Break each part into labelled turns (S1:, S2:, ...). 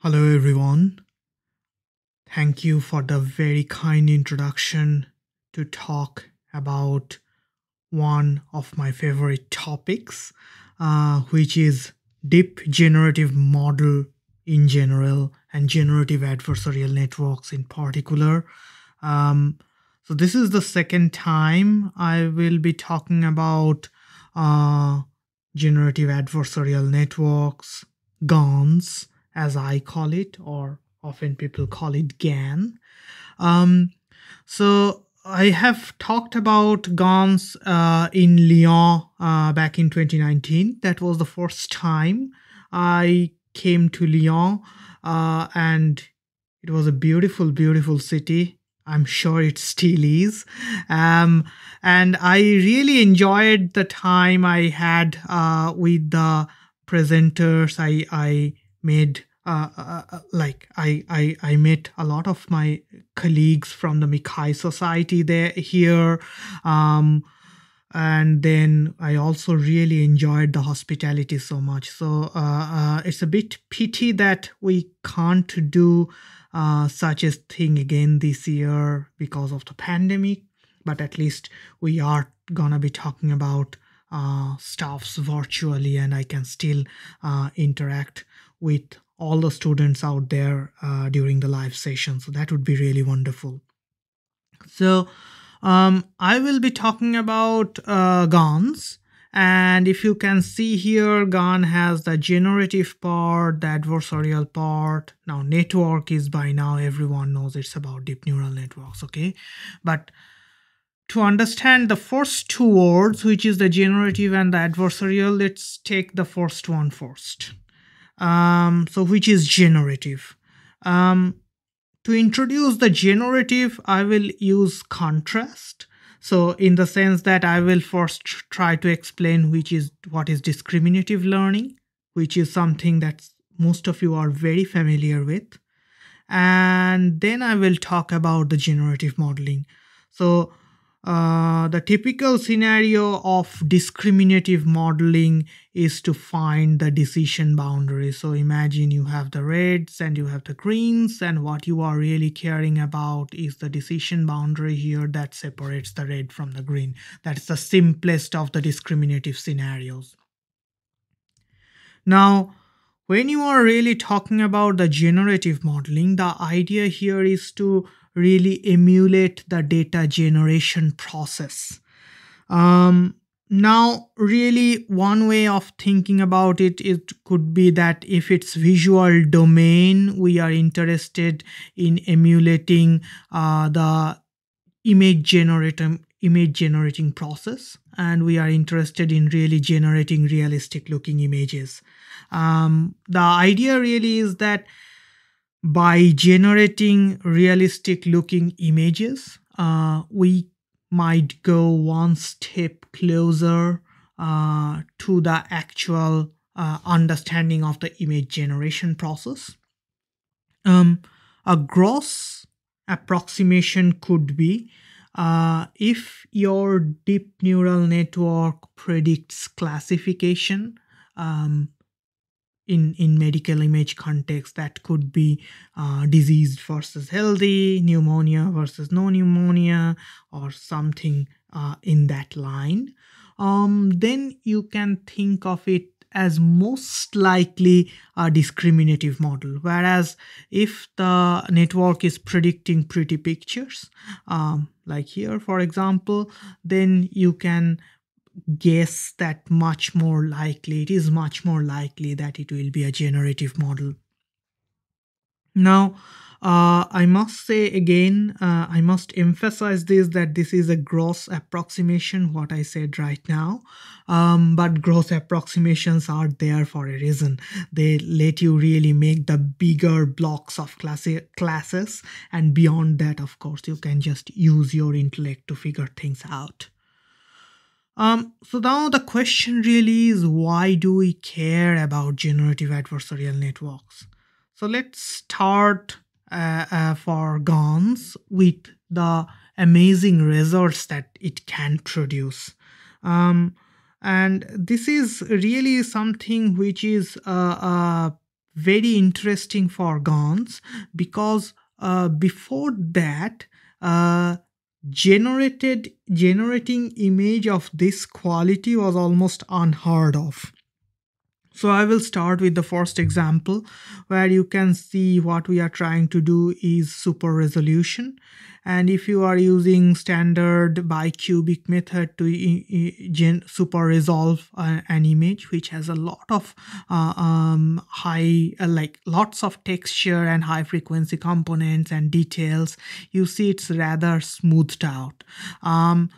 S1: Hello, everyone. Thank you for the very kind introduction to talk about one of my favorite topics, uh, which is deep generative model in general and generative adversarial networks in particular. Um, so, this is the second time I will be talking about uh, generative adversarial networks, GANs as I call it, or often people call it GAN. Um, so I have talked about GANs uh, in Lyon uh, back in 2019. That was the first time I came to Lyon, uh, and it was a beautiful, beautiful city. I'm sure it still is. Um, and I really enjoyed the time I had uh, with the presenters. I, I made uh, uh, uh, like I, I I met a lot of my colleagues from the MICCAI Society there here, um, and then I also really enjoyed the hospitality so much. So uh, uh it's a bit pity that we can't do uh, such a thing again this year because of the pandemic. But at least we are gonna be talking about stuffs virtually, and I can still interact with all the students out there uh, during the live session. So that would be really wonderful. So um, I will be talking about uh, GANs. And if you can see here, GAN has the generative part, the adversarial part. Now, network is by now everyone knows it's about deep neural networks, okay? But to understand the first two words, which is the generative and the adversarial, let's take the first one first um, so which is generative. Um, to introduce the generative, I will use contrast. So in the sense that I will first try to explain which is what is discriminative learning, which is something that most of you are very familiar with. And then I will talk about the generative modeling. So uh, the typical scenario of discriminative modeling is to find the decision boundary. So imagine you have the reds and you have the greens, and what you are really caring about is the decision boundary here that separates the red from the green. That's the simplest of the discriminative scenarios. Now, when you are really talking about the generative modeling, the idea here is to really emulate the data generation process. Um, now, really, one way of thinking about it, it could be that if it's visual domain, we are interested in emulating uh, the image generating image generating process and we are interested in really generating realistic looking images um, the idea really is that by generating realistic looking images, uh, we might go one step closer uh, to the actual uh, understanding of the image generation process. Um, a gross approximation could be uh, if your deep neural network predicts classification um, in in medical image context that could be uh, diseased versus healthy pneumonia versus no pneumonia or something uh, in that line. Um, then you can think of it as most likely a discriminative model. Whereas if the network is predicting pretty pictures um, like here for example then you can guess that much more likely, it is much more likely that it will be a generative model. Now, uh, I must say again, uh, I must emphasize this that this is a gross approximation, what I said right now. Um, but gross approximations are there for a reason. They let you really make the bigger blocks of class classes, and beyond that, of course, you can just use your intellect to figure things out. Um, so now the question really is why do we care about generative adversarial networks? So let's start uh, uh, for GANs with the amazing results that it can produce. Um, and this is really something which is a, a very interesting for GANs because uh, before that, uh, generated generating image of this quality was almost unheard of so I will start with the first example where you can see what we are trying to do is super resolution. And if you are using standard bicubic method to super resolve uh, an image, which has a lot of uh, um, high, uh, like lots of texture and high frequency components and details, you see it's rather smoothed out. Um,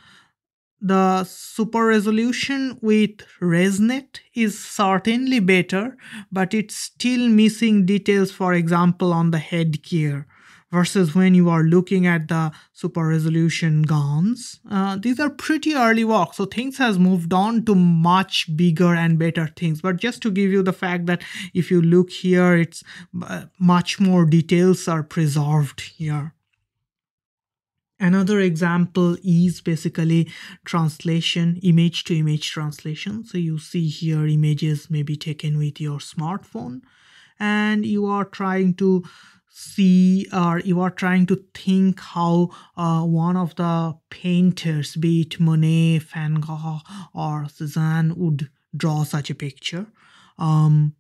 S1: the super resolution with ResNet is certainly better, but it's still missing details, for example, on the headgear versus when you are looking at the super resolution GANs. Uh, these are pretty early work, so things has moved on to much bigger and better things. But just to give you the fact that if you look here, it's uh, much more details are preserved here. Another example is basically translation, image to image translation. So you see here images may be taken with your smartphone and you are trying to see or you are trying to think how uh, one of the painters, be it Monet, Van Gogh or Cezanne would draw such a picture. Um,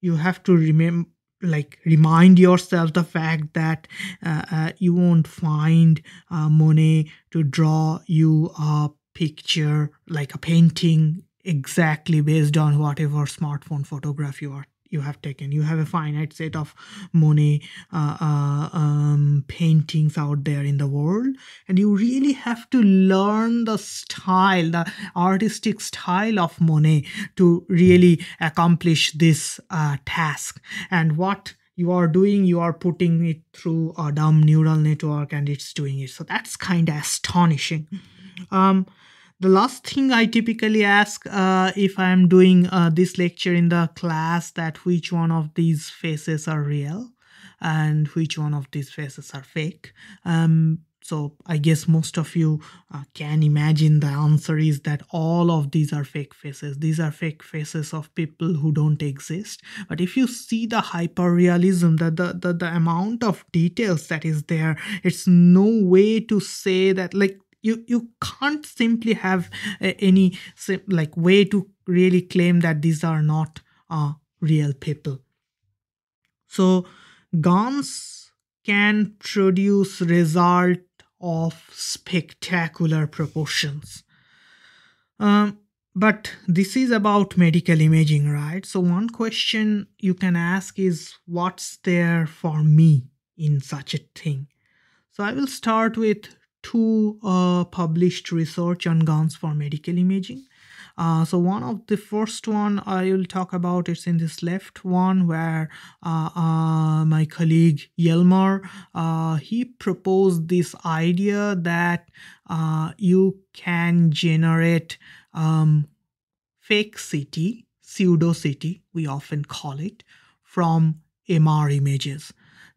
S1: you have to remember like remind yourself the fact that uh, uh, you won't find uh, Monet to draw you a picture like a painting exactly based on whatever smartphone photograph you are you have taken. You have a finite set of Monet uh, uh, um, paintings out there in the world, and you really have to learn the style, the artistic style of Monet to really accomplish this uh, task. And what you are doing you are putting it through a dumb neural network and it's doing it so that's kind of astonishing um, the last thing I typically ask uh, if I'm doing uh, this lecture in the class that which one of these faces are real and which one of these faces are fake. Um, so I guess most of you uh, can imagine the answer is that all of these are fake faces. These are fake faces of people who don't exist. But if you see the hyperrealism, the, the, the, the amount of details that is there, it's no way to say that like you you can't simply have uh, any like way to really claim that these are not uh, real people. So GANs can produce result of spectacular proportions. Um, but this is about medical imaging right? So one question you can ask is what's there for me in such a thing? So i will start with two uh, published research on GANs for medical imaging. Uh, so one of the first one I will talk about it's in this left one where uh, uh, my colleague Jelmer uh, he proposed this idea that uh, you can generate um, fake CT pseudo CT we often call it, from MR images.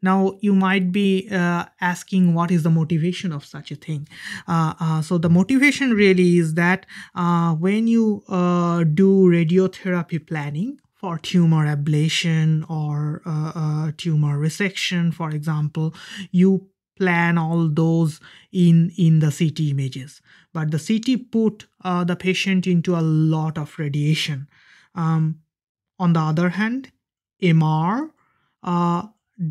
S1: Now, you might be uh, asking what is the motivation of such a thing. Uh, uh, so, the motivation really is that uh, when you uh, do radiotherapy planning, for tumor ablation or uh, tumor resection, for example, you plan all those in in the CT images. But the CT put the patient into a lot of radiation. Um, on the other hand, MR uh,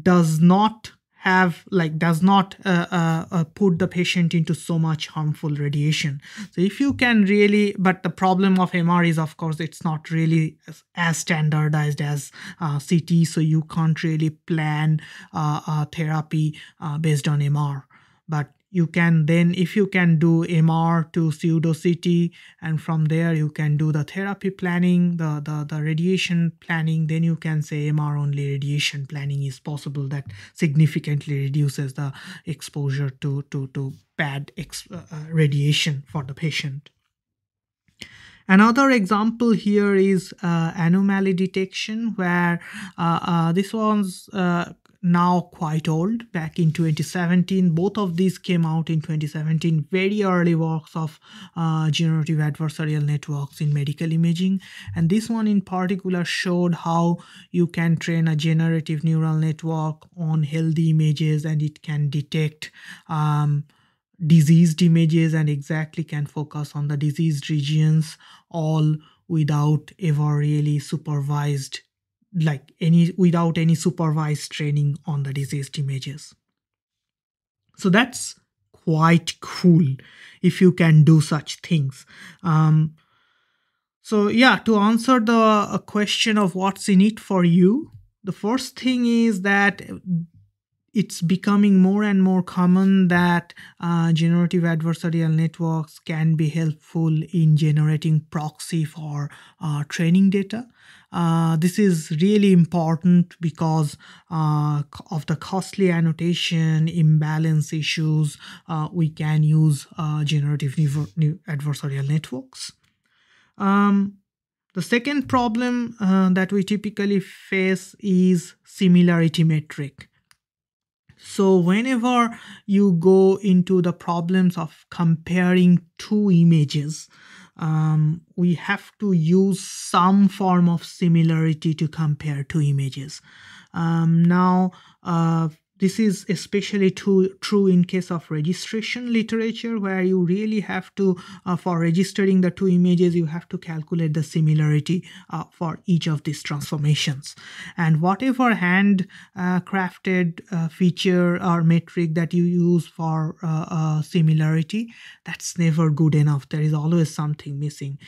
S1: does not have like does not uh, uh, uh, put the patient into so much harmful radiation. So if you can really but the problem of mr is of course it's not really as, as standardized as uh, ct so you can't really plan uh, therapy uh, based on mr but you can then if you can do mr to pseudo ct and from there you can do the therapy planning the, the the radiation planning then you can say mr only radiation planning is possible that significantly reduces the exposure to to to bad ex- uh, uh radiation for the patient. Another example here is uh, anomaly detection, where uh, uh, this one's now quite old, back in 2017. Both of these came out in 2017, very early works of uh, generative adversarial networks in medical imaging. And this one in particular showed how you can train a generative neural network on healthy images and it can detect um, diseased images and exactly can focus on the diseased regions all without ever really supervised like any without any supervised training on the diseased images so that's quite cool if you can do such things. Um, so yeah to answer the question of what's in it for you the first thing is that it's becoming more and more common that uh, generative adversarial networks can be helpful in generating proxy for uh, training data. Uh, this is really important because uh, of the costly annotation imbalance issues. Uh, we can use uh, generative adversarial networks. Um, the second problem that we typically face is similarity metric. So whenever you go into the problems of comparing two images, um, we have to use some form of similarity to compare two images. Um, now, uh, this is especially true, true in case of registration literature where you really have to uh, for registering the two images you have to calculate the similarity uh, for each of these transformations. And whatever hand uh, crafted uh, feature or metric that you use for uh, uh, similarity that's never good enough. There is always something missing.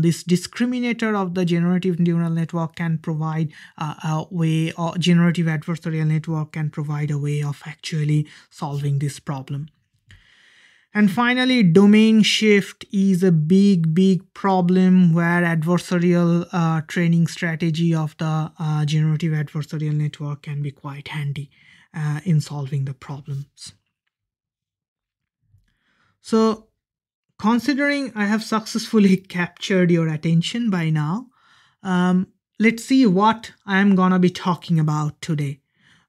S1: This discriminator of the generative neural network can provide a way or generative adversarial network can provide a way of actually solving this problem. And finally, domain shift is a big, big problem where adversarial uh, training strategy of the uh, generative adversarial network can be quite handy uh, in solving the problems. So considering I have successfully captured your attention by now, um, let's see what I'm gonna be talking about today.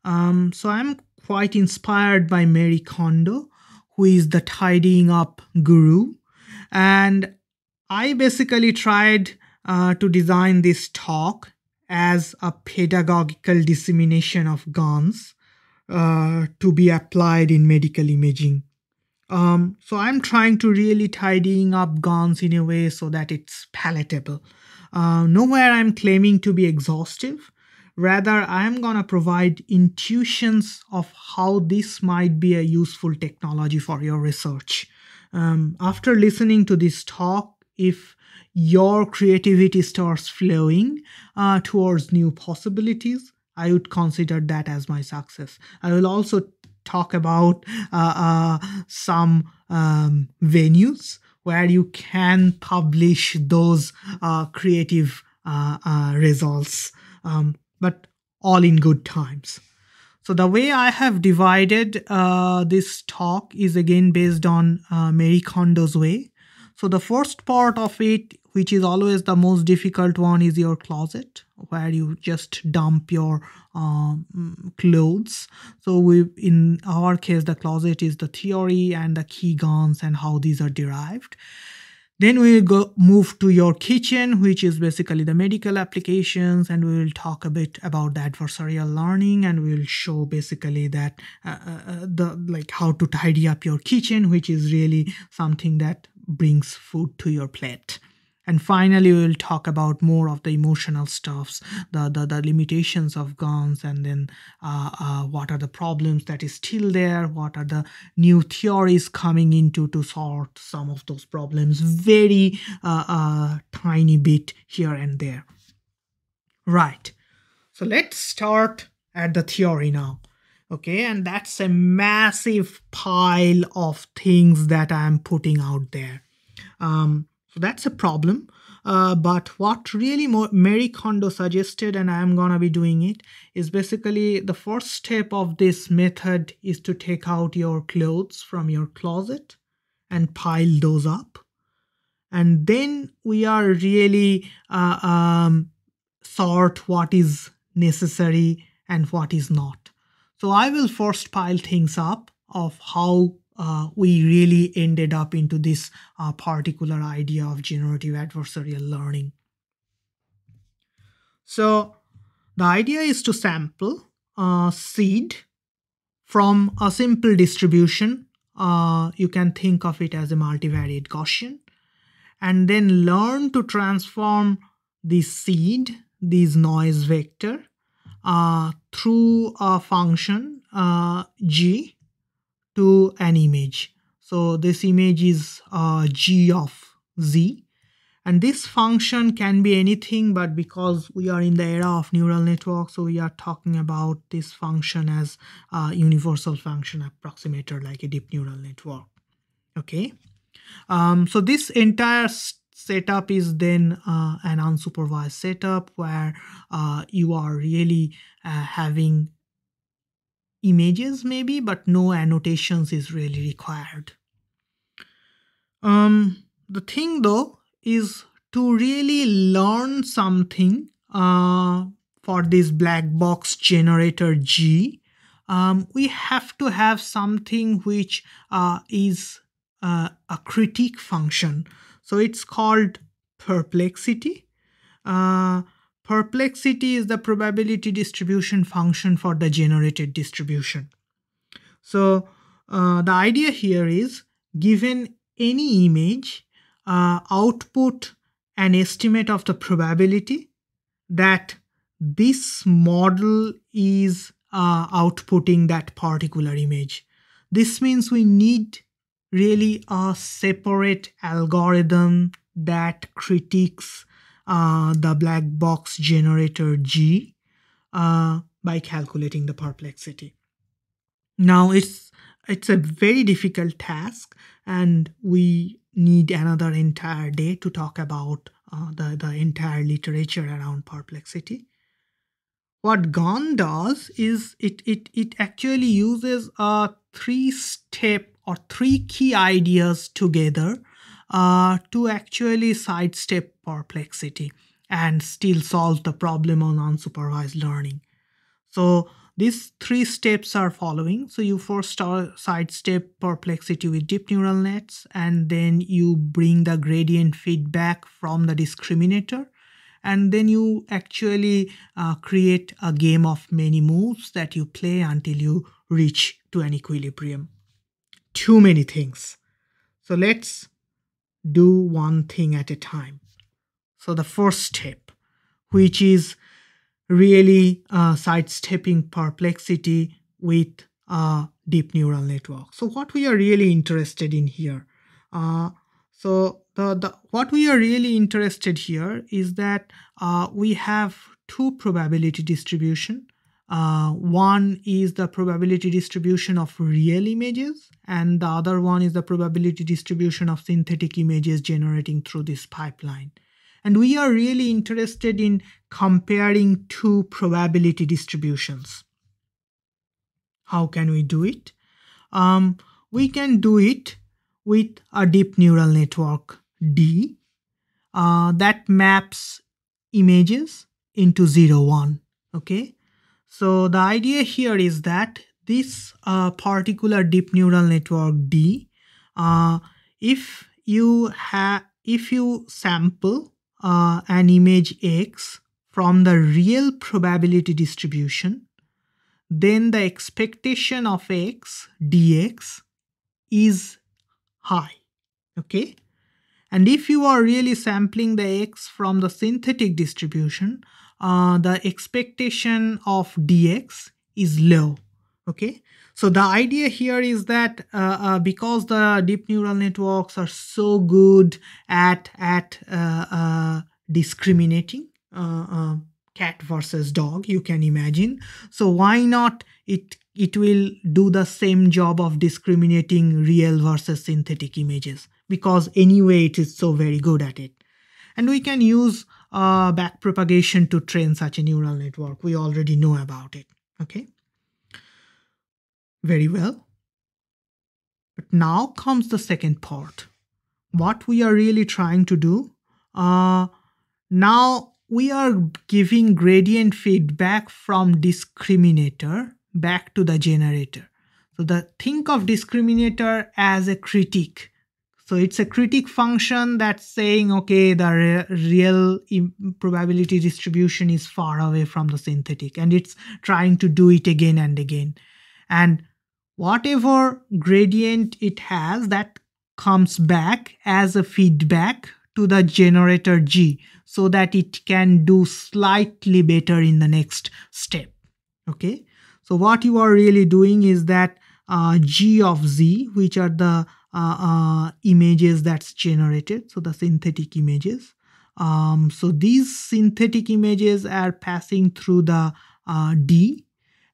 S1: Um, so I'm quite inspired by Marie Kondo, who is the tidying up guru. And I basically tried uh, to design this talk as a pedagogical dissemination of GANs uh, to be applied in medical imaging. Um, so I'm trying to really tidying up GANs in a way so that it's palatable. Uh, nowhere I'm claiming to be exhaustive, Rather, I'm going to provide intuitions of how this might be a useful technology for your research. Um, after listening to this talk, if your creativity starts flowing uh, towards new possibilities, I would consider that as my success. I will also talk about uh, uh, some um, venues where you can publish those uh, creative uh, uh, results. Um, but all in good times. So the way I have divided uh, this talk is again based on uh, Marie Kondo's way. So the first part of it, which is always the most difficult one, is your closet, where you just dump your um, clothes. So we, in our case, the closet is the theory and the key GANs and how these are derived. Then we will go move to your kitchen, which is basically the medical applications, and we will talk a bit about the adversarial learning, and we will show basically that uh, uh, uh, the like how to tidy up your kitchen, which is really something that brings food to your plate and finally we'll talk about more of the emotional stuffs the the, the limitations of GANs and then uh, uh, what are the problems that is still there what are the new theories coming into to sort some of those problems very uh, uh tiny bit here and there. Right. So let's start at the theory now. Okay and that's a massive pile of things that i'm putting out there. Um, so that's a problem. Uh, but what really Marie Kondo suggested, and I'm gonna be doing it, is basically the first step of this method is to take out your clothes from your closet and pile those up. And then we are really uh, um, sort what is necessary and what is not. So I will first pile things up of how we really ended up into this uh, particular idea of generative adversarial learning. So the idea is to sample a seed from a simple distribution. Uh, you can think of it as a multivariate Gaussian and then learn to transform this seed, this noise vector uh, through a function uh, g to an image. So this image is uh, g of z. And this function can be anything but because we are in the era of neural networks so we are talking about this function as a universal function approximator like a deep neural network. Okay? Um, so this entire setup is then uh, an unsupervised setup where uh, you are really uh, having images maybe but no annotations is really required um, the thing though is to really learn something uh, for this black box generator G, um, we have to have something which uh, is uh, a critique function. So it's called perplexity. Uh, perplexity is the probability distribution function for the generated distribution. So uh, the idea here is given any image, uh, output an estimate of the probability that this model is uh, outputting that particular image. This means we need really a separate algorithm that critiques the black box generator G uh, by calculating the perplexity. Now it's it's a very difficult task and we need another entire day to talk about uh, the, the entire literature around perplexity. What GAN does is it, it, it actually uses a three step or three key ideas together uh, to actually sidestep perplexity and still solve the problem on unsupervised learning. So these three steps are following. So you first sidestep perplexity with deep neural nets, and then you bring the gradient feedback from the discriminator. And then you actually uh, create a game of many moves that you play until you reach to an equilibrium. Too many things. So let's do one thing at a time. So the first step, which is really uh, sidestepping perplexity with a deep neural network. So what we are really interested in here. Uh, so the, the what we are really interested here is that uh, we have two probability distribution. Uh, one is the probability distribution of real images and the other one is the probability distribution of synthetic images generating through this pipeline. And we are really interested in comparing two probability distributions. How can we do it? Um, we can do it with a deep neural network D uh, that maps images into 0, 1. Okay, so the idea here is that this uh, particular deep neural network D, uh, if you have if you sample uh, an image X from the real probability distribution, then the expectation of X dx is high. Okay. And if you are really sampling the X from the synthetic distribution, uh, the expectation of dx is low. Okay. So the idea here is that uh, uh, because the deep neural networks are so good at at uh, uh discriminating uh, uh, cat versus dog, you can imagine. So why not it it will do the same job of discriminating real versus synthetic images because anyway it is so very good at it. And we can use uh, backpropagation to train such a neural network. We already know about it. Okay very well. But now comes the second part. What we are really trying to do, uh, now we are giving gradient feedback from discriminator back to the generator. So the think of discriminator as a critique. So it's a critic function that's saying, okay, the re real probability distribution is far away from the synthetic and it's trying to do it again and again. And whatever gradient it has, that comes back as a feedback to the generator G so that it can do slightly better in the next step. Okay. So what you are really doing is that uh, G of Z, which are the images that's generated. So the synthetic images. Um, so these synthetic images are passing through the uh, D.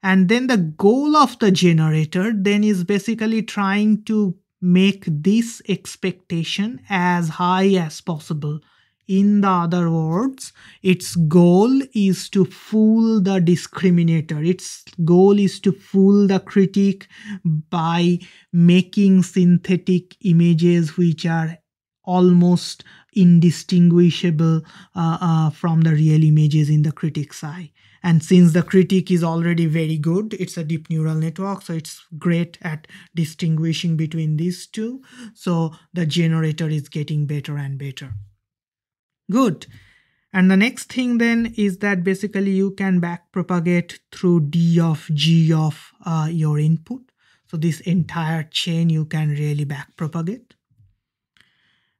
S1: And then the goal of the generator then is basically trying to make this expectation as high as possible in the other words, its goal is to fool the discriminator. Its goal is to fool the critic by making synthetic images which are almost indistinguishable uh, uh, from the real images in the critic's eye. And since the critic is already very good, it's a deep neural network, so it's great at distinguishing between these two. So the generator is getting better and better. Good. And the next thing then is that basically you can back propagate through D of G of uh, your input. So this entire chain you can really back propagate.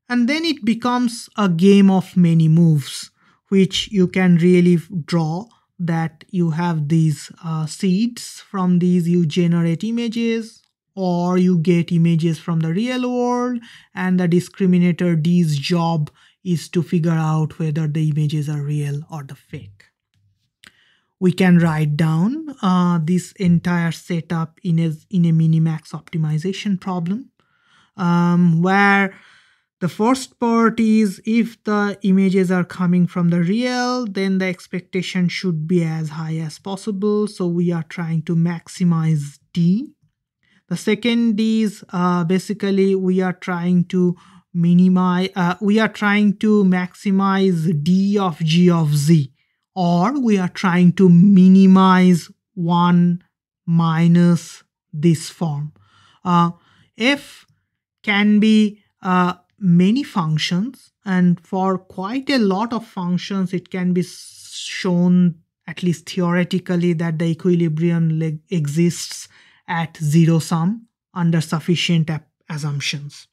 S1: And then it becomes a game of many moves, which you can really draw that you have these uh, seeds. From these you generate images or you get images from the real world and the discriminator D's job is to figure out whether the images are real or the fake. We can write down uh, this entire setup in a, in a minimax optimization problem um, where the first part is if the images are coming from the real, then the expectation should be as high as possible. So we are trying to maximize D. The second is uh, basically we are trying to minimize, uh, we are trying to maximize d of g of z, or we are trying to minimize 1 minus this form. Uh, f can be uh, many functions, and for quite a lot of functions, it can be shown at least theoretically that the equilibrium exists at zero sum under sufficient assumptions.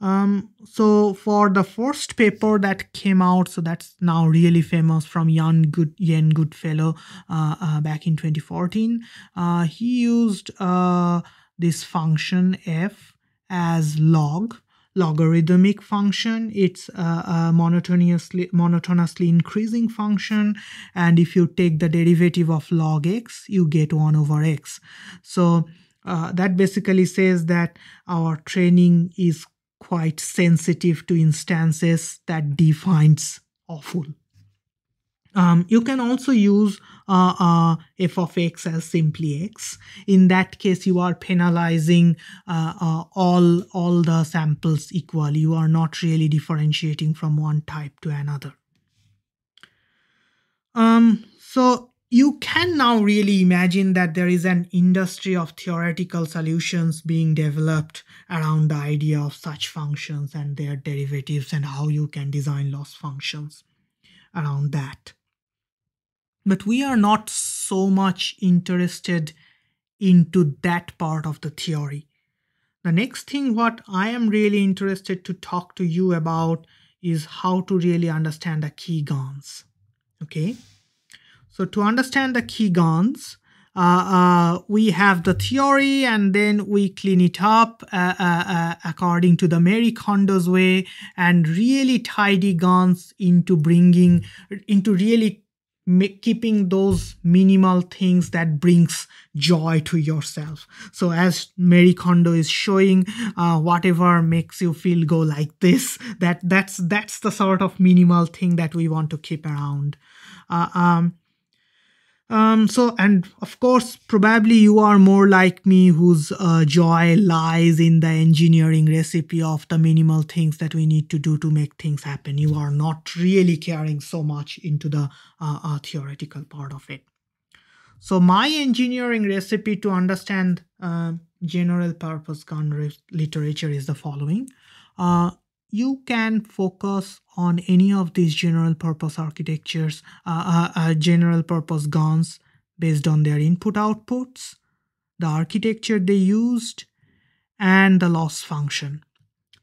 S1: Um, so for the first paper that came out, so that's now really famous from Ian Good Ian Goodfellow uh, uh, back in 2014. Uh, he used uh, this function f as log logarithmic function it's a, a, monotonously monotonously increasing function and if you take the derivative of log x you get 1 over x so uh, that basically says that our training is quite sensitive to instances that defines awful. Um, you can also use uh, uh, f of x as simply x. In that case, you are penalizing uh, uh, all, all the samples equally. You are not really differentiating from one type to another. Um, so you can now really imagine that there is an industry of theoretical solutions being developed around the idea of such functions and their derivatives and how you can design loss functions around that. But we are not so much interested into that part of the theory. The next thing what I am really interested to talk to you about is how to really understand the key GANs. Okay. So to understand the key GANs, uh, uh, we have the theory and then we clean it up uh, uh, uh according to the Marie Kondo's way and really tidy GANs into bringing, into really keeping those minimal things that brings joy to yourself. So as marie Kondo is showing uh, whatever makes you feel go like this that that's that's the sort of minimal thing that we want to keep around. Uh, um, um, so, and of course, probably you are more like me whose uh, joy lies in the engineering recipe of the minimal things that we need to do to make things happen. You are not really caring so much into the uh, uh, theoretical part of it. So my engineering recipe to understand uh, general purpose GAN literature is the following. You can focus on any of these general purpose architectures, uh, uh, uh general purpose GANs based on their input outputs, the architecture they used, and the loss function.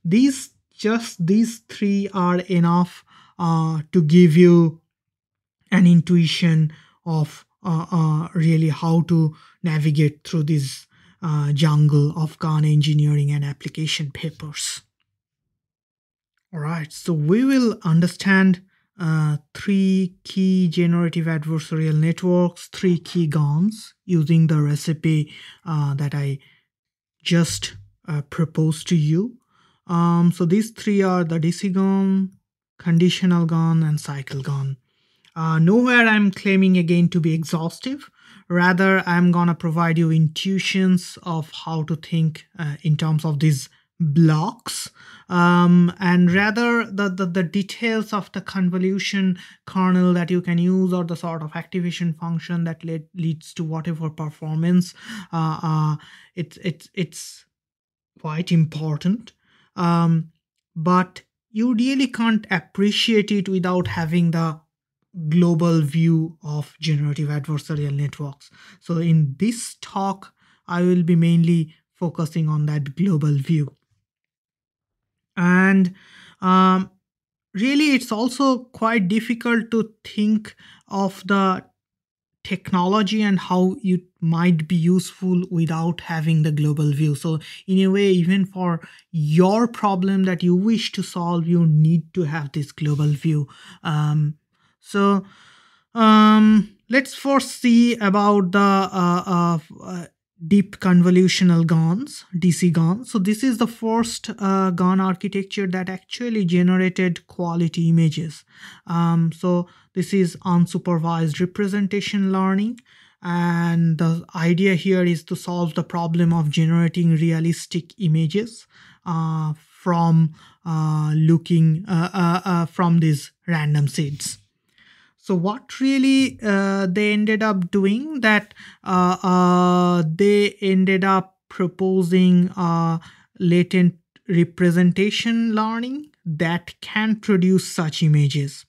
S1: These just these three are enough uh, to give you an intuition of uh, uh, really how to navigate through this jungle of GAN engineering and application papers. All right, so we will understand uh, three key generative adversarial networks, three key GANs using the recipe uh, that I just uh, proposed to you. Um, so these three are the DC GAN, conditional GAN, and cycle GAN. Uh, nowhere I'm claiming again to be exhaustive. Rather, I'm gonna provide you intuitions of how to think uh, in terms of these blocks um, and rather the, the, the details of the convolution kernel that you can use or the sort of activation function that lead, leads to whatever performance uh, uh, it's it's it's quite important um, but you really can't appreciate it without having the global view of generative adversarial networks. So in this talk, I will be mainly focusing on that global view. And um, really, it's also quite difficult to think of the technology and how it might be useful without having the global view. So in a way, even for your problem that you wish to solve, you need to have this global view. Um, so um, let's first see about the uh, uh, deep convolutional GANs, DC GANs. So this is the first uh, GAN architecture that actually generated quality images. Um, so this is unsupervised representation learning. And the idea here is to solve the problem of generating realistic images uh, from uh, looking uh, uh, uh, from these random seeds. So what really uh, they ended up doing that uh, uh, they ended up proposing uh, latent representation learning that can produce such images.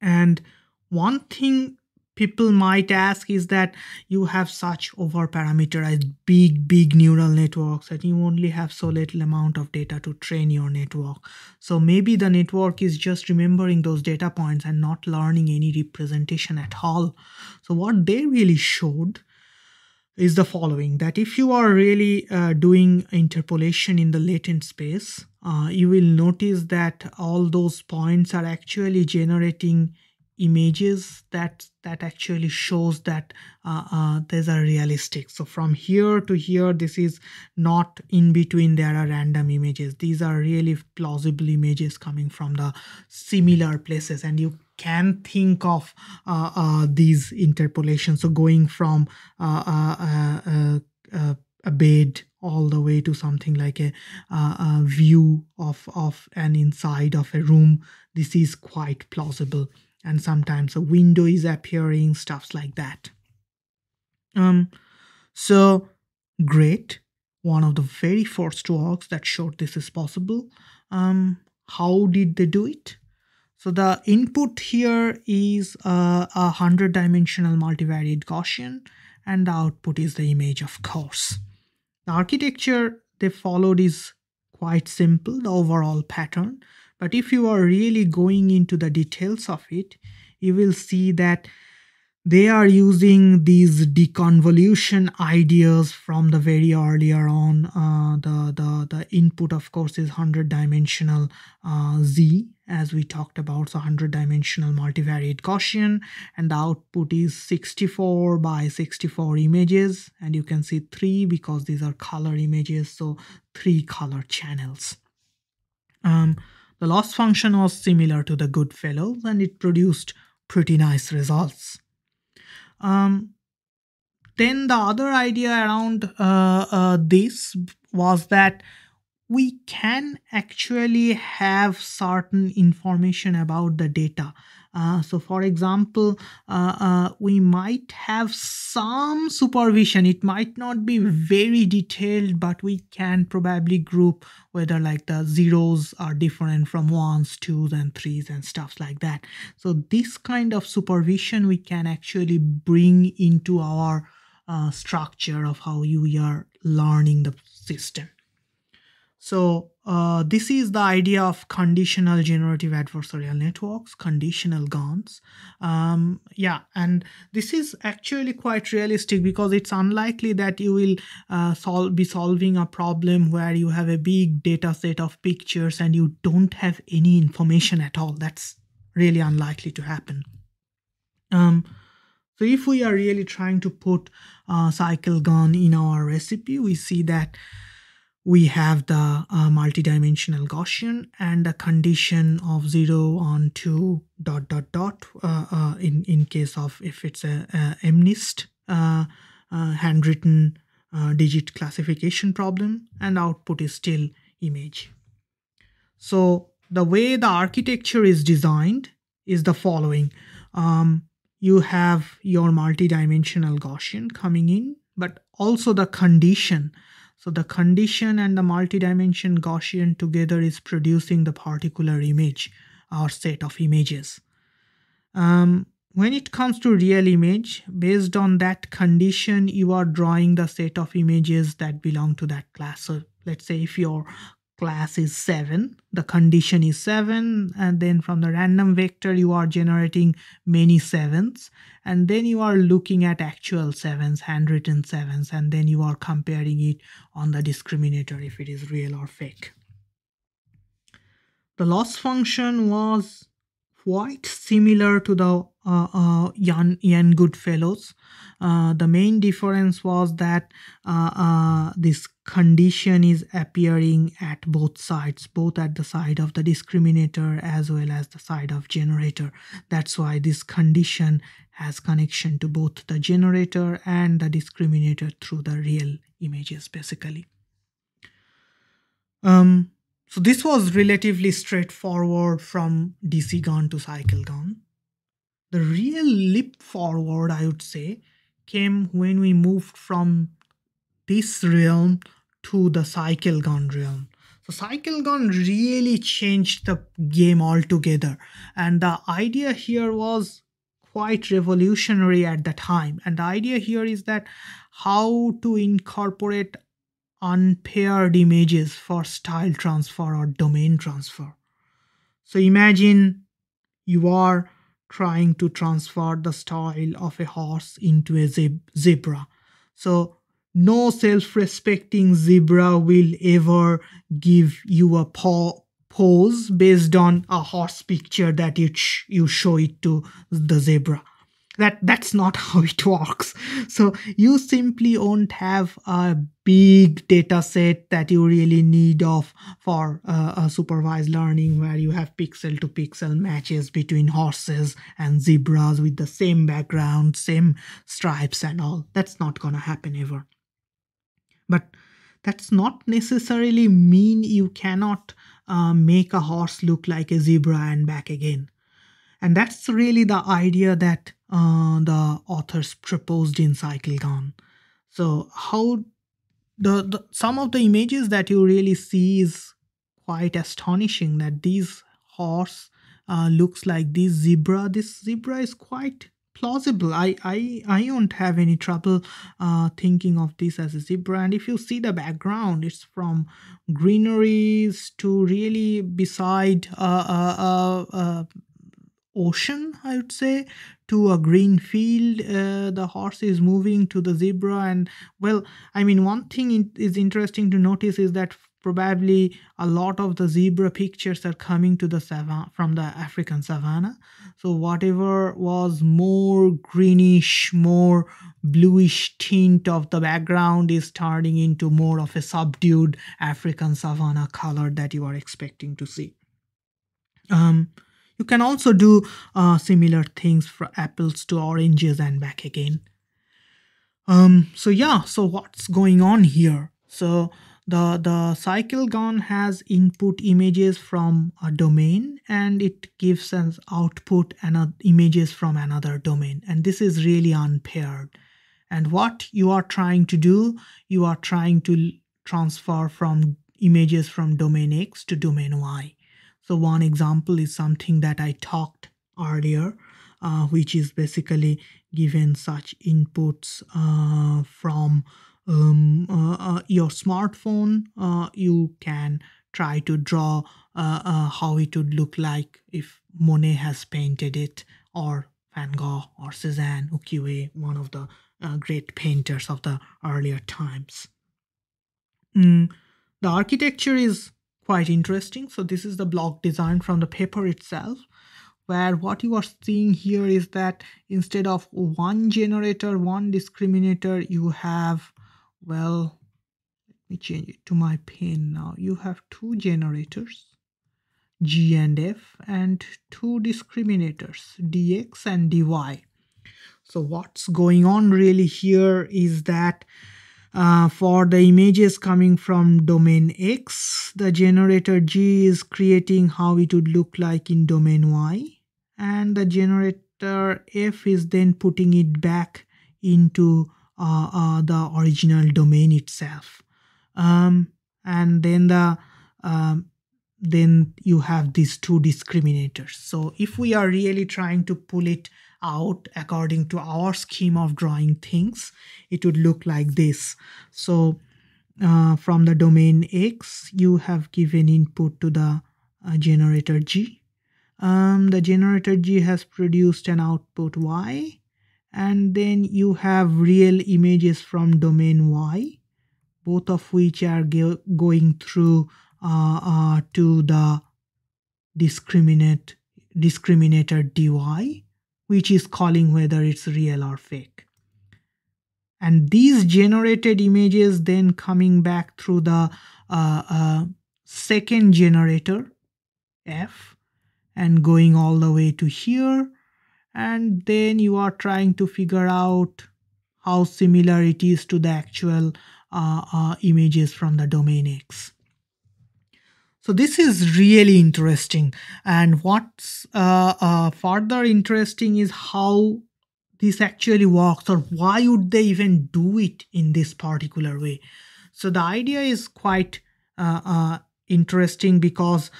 S1: And one thing people might ask is that you have such over parameterized big big neural networks and you only have so little amount of data to train your network. So maybe the network is just remembering those data points and not learning any representation at all. So what they really showed is the following that if you are really uh, doing interpolation in the latent space uh, you will notice that all those points are actually generating images that that actually shows that uh, uh, these are realistic. So from here to here this is not in between. There are random images. These are really plausible images coming from the similar places. And you can think of uh, uh these interpolations. So going from uh, uh, a bed all the way to something like a, a view of of an inside of a room this is quite plausible and sometimes a window is appearing stuffs like that um so great one of the very first works that showed this is possible um how did they do it so the input here is a, a hundred dimensional multivariate Gaussian and the output is the image of course. The architecture they followed is quite simple, the overall pattern. But if you are really going into the details of it, you will see that they are using these deconvolution ideas from the very earlier on. Uh, the, the, the input, of course, is 100 dimensional uh, Z, as we talked about, so 100 dimensional multivariate Gaussian, and the output is 64 by 64 images. And you can see three because these are color images, so three color channels. Um, the loss function was similar to the Goodfellows and it produced pretty nice results. Um, then the other idea around uh, uh, this was that we can actually have certain information about the data Uh, so, for example, uh, uh, we might have some supervision. It might not be very detailed, but we can probably group whether like the zeros are different from ones, twos, and threes, and stuff like that. So, this kind of supervision we can actually bring into our uh, structure of how you are learning the system. So uh, this is the idea of conditional generative adversarial networks, conditional GANs. Um, yeah, and this is actually quite realistic because it's unlikely that you will uh, solve be solving a problem where you have a big data set of pictures and you don't have any information at all. That's really unlikely to happen. Um, so if we are really trying to put a cycle GAN in our recipe, we see that we have the uh, multidimensional Gaussian and the condition of 0 on 2 dot dot dot uh, uh, in, in case of if it's a, a MNIST uh, uh, handwritten uh, digit classification problem and output is still image. So the way the architecture is designed is the following. Um, you have your multidimensional Gaussian coming in, but also the condition so the condition and the multidimension Gaussian together is producing the particular image or set of images. Um, when it comes to real image, based on that condition, you are drawing the set of images that belong to that class. So let's say if your class is 7 the condition is 7 and then from the random vector you are generating many sevens and then you are looking at actual sevens handwritten sevens and then you are comparing it on the discriminator if it is real or fake. The loss function was quite similar to the uh, uh, Ian Goodfellows. Uh, the main difference was that uh, uh, this condition is appearing at both sides, both at the side of the discriminator as well as the side of generator. That's why this condition has connection to both the generator and the discriminator through the real images basically. Um, so this was relatively straightforward from DCGAN to cycle GAN. The real leap forward, I would say, came when we moved from this realm to the cycle GAN realm. So cycle GAN really changed the game altogether. And the idea here was quite revolutionary at the time. And the idea here is that how to incorporate unpaired images for style transfer or domain transfer. So imagine you are trying to transfer the style of a horse into a zebra. So no self-respecting zebra will ever give you a pose based on a horse picture that you, you show it to the zebra that that's not how it works. So you simply won't have a big data set that you really need of for uh, a supervised learning where you have pixel to pixel matches between horses and zebras with the same background same stripes and all. That's not gonna happen ever. But that's not necessarily mean you cannot uh, make a horse look like a zebra and back again. And that's really the idea that uh, the authors proposed in Cycle. So how the, the some of the images that you really see is quite astonishing that these horse uh, looks like this zebra. This zebra is quite plausible. I I I don't have any trouble uh, thinking of this as a zebra. And if you see the background, it's from greeneries to really beside uh, uh, uh, uh ocean i would say to a green field uh, the horse is moving to the zebra and well i mean one thing is interesting to notice is that probably a lot of the zebra pictures are coming to the savanna from the african savanna so whatever was more greenish more bluish tint of the background is turning into more of a subdued african savanna color that you are expecting to see. Um you can also do uh, similar things for apples to oranges and back again. Um, so yeah, so what's going on here? So the the cycle GAN has input images from a domain and it gives us output and images from another domain and this is really unpaired and what you are trying to do you are trying to transfer from images from domain x to domain y so one example is something that i talked earlier uh, which is basically given such inputs uh, from um, uh, uh, your smartphone, uh, you can try to draw uh, how it would look like if Monet has painted it, or Van Gogh, or Cezanne, Ukiyo-e, one of the great painters of the earlier times. Mm, the architecture is quite interesting. So this is the block design from the paper itself where what you are seeing here is that instead of one generator, one discriminator, you have well let me change it to my pen now you have two generators g and f and two discriminators dx and dy so what's going on really here is that uh, for the images coming from domain X, the generator G is creating how it would look like in domain Y. And the generator F is then putting it back into uh, uh, the original domain itself. Um, and then the um, then you have these two discriminators. So if we are really trying to pull it out according to our scheme of drawing things it would look like this. So uh, from the domain x you have given input to the uh, generator g. Um, the generator g has produced an output y and then you have real images from domain y both of which are going through uh, uh, to the discriminate discriminator dy which is calling whether it's real or fake and these generated images then coming back through the uh, uh second generator f and going all the way to here and then you are trying to figure out how similar it is to the actual uh, uh, images from the domain X. So this is really interesting and what's uh, uh, further interesting is how this actually works or why would they even do it in this particular way. So the idea is quite uh, uh, interesting because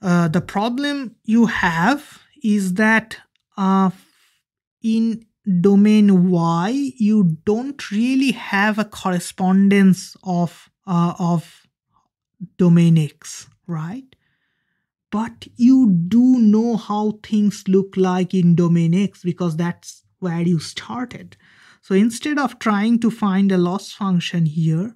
S1: the problem you have is that uh, in domain y you don't really have a correspondence of uh, of domain x right? But you do know how things look like in domain x because that's where you started. So instead of trying to find a loss function here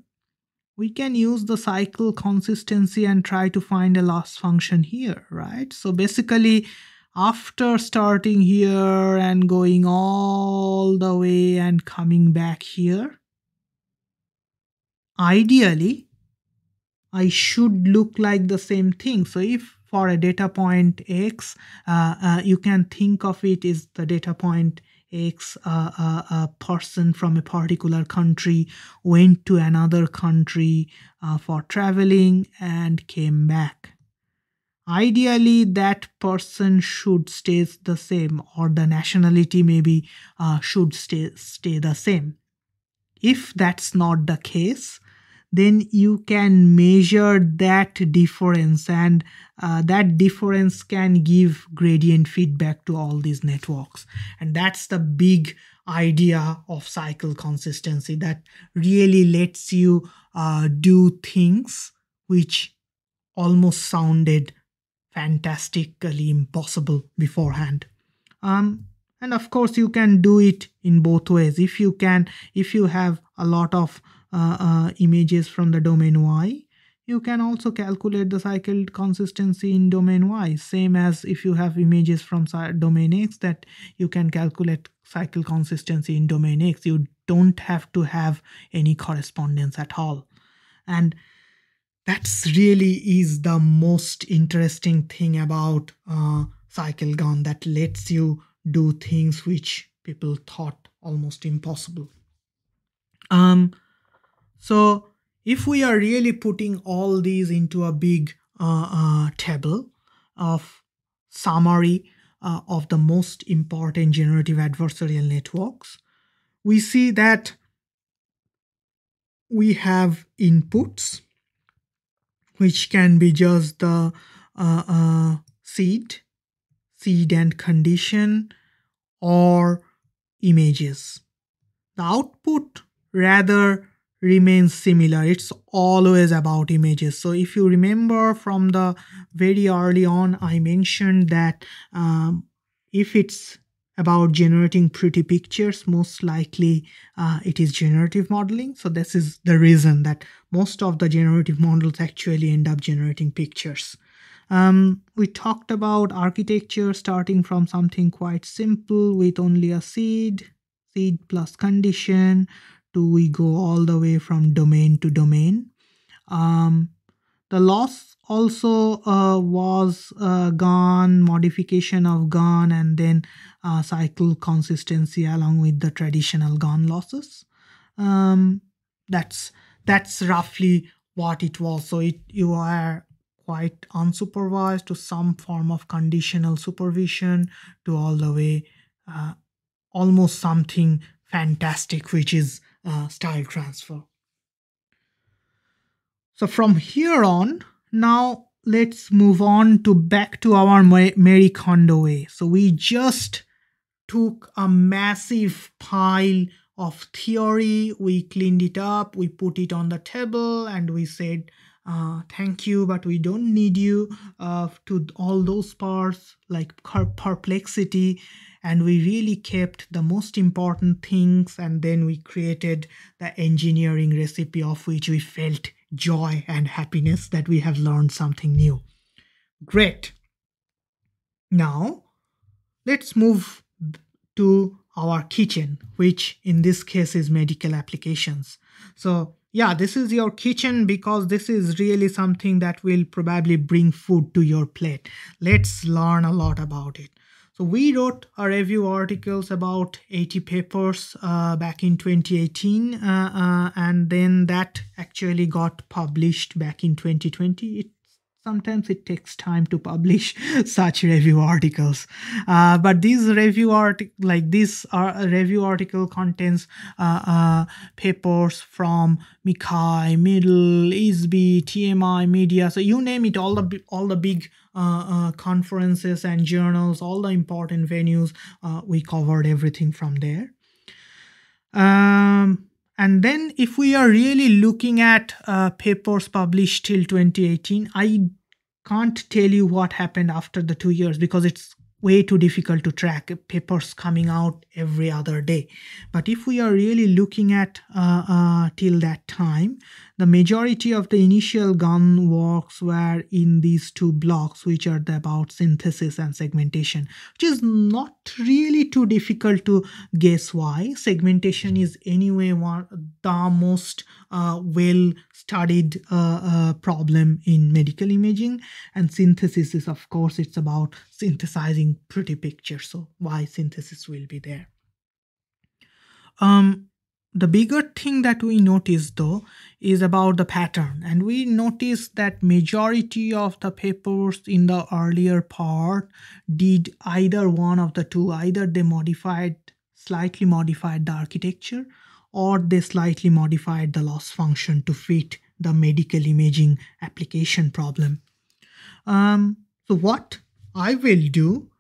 S1: we can use the cycle consistency and try to find a loss function here right? So basically after starting here and going all the way and coming back here, ideally, I should look like the same thing. So if for a data point x, uh, uh, you can think of it as the data point x, uh, uh a person from a particular country went to another country uh, for traveling and came back ideally that person should stay the same or the nationality maybe uh, should stay stay the same if that's not the case then you can measure that difference and uh, that difference can give gradient feedback to all these networks and that's the big idea of cycle consistency that really lets you uh, do things which almost sounded fantastically impossible beforehand. Um, and of course, you can do it in both ways. If you can, if you have a lot of images from the domain Y, you can also calculate the cycle consistency in domain Y. Same as if you have images from domain X that you can calculate cycle consistency in domain X. You don't have to have any correspondence at all. And that's really is the most interesting thing about uh, cycle GAN that lets you do things which people thought almost impossible um so if we are really putting all these into a big uh, uh, table of summary uh, of the most important generative adversarial networks, we see that we have inputs, which can be just the uh, uh, seed, seed and condition, or images. The output rather remains similar. It's always about images. So if you remember from the very early on, I mentioned that um, if it's about generating pretty pictures, most likely uh, it is generative modeling. So this is the reason that most of the generative models actually end up generating pictures. Um, we talked about architecture starting from something quite simple with only a seed, seed plus condition, we go all the way from domain to domain. Um, the loss also uh, was uh, GAN, modification of GAN, and then uh, cycle consistency along with the traditional GAN losses. Um, that's that's roughly what it was. So it you are quite unsupervised to some form of conditional supervision to all the way uh, almost something fantastic which is uh, style transfer so from here on now let's move on to back to our Marie Kondo way so we just took a massive pile of theory we cleaned it up we put it on the table and we said uh, thank you, but we don't need you uh, to all those parts like perplexity. And we really kept the most important things, and then we created the engineering recipe of which we felt joy and happiness that we have learned something new. Great. Now, let's move to our kitchen, which in this case is medical applications. So yeah, this is your kitchen because this is really something that will probably bring food to your plate. Let's learn a lot about it. So we wrote a review articles about 80 papers uh, back in 2018 uh, uh, and then that actually got published back in 2020. It sometimes it takes time to publish such review articles uh, but these review art like this are review article contains uh, uh, papers from MICCAI, MIDL, ISB, TMI, MedIA. So you name it, all the all the big uh, uh, conferences and journals, all the important venues. Uh, we covered everything from there. Um, and then if we are really looking at uh, papers published till 2018, I can't tell you what happened after the two years because it's way too difficult to track papers coming out every other day but if we are really looking at uh, uh, till that time the majority of the initial GAN works were in these two blocks which are about synthesis and segmentation which is not really too difficult to guess why. Segmentation is anyway one the most uh, well studied uh, uh, problem in medical imaging. And synthesis is of course it's about synthesizing pretty pictures so why synthesis will be there. Um the bigger thing that we notice though is about the pattern and we notice that majority of the papers in the earlier part did either one of the two either they modified slightly modified the architecture or they slightly modified the loss function to fit the medical imaging application problem. Um, so what I will do,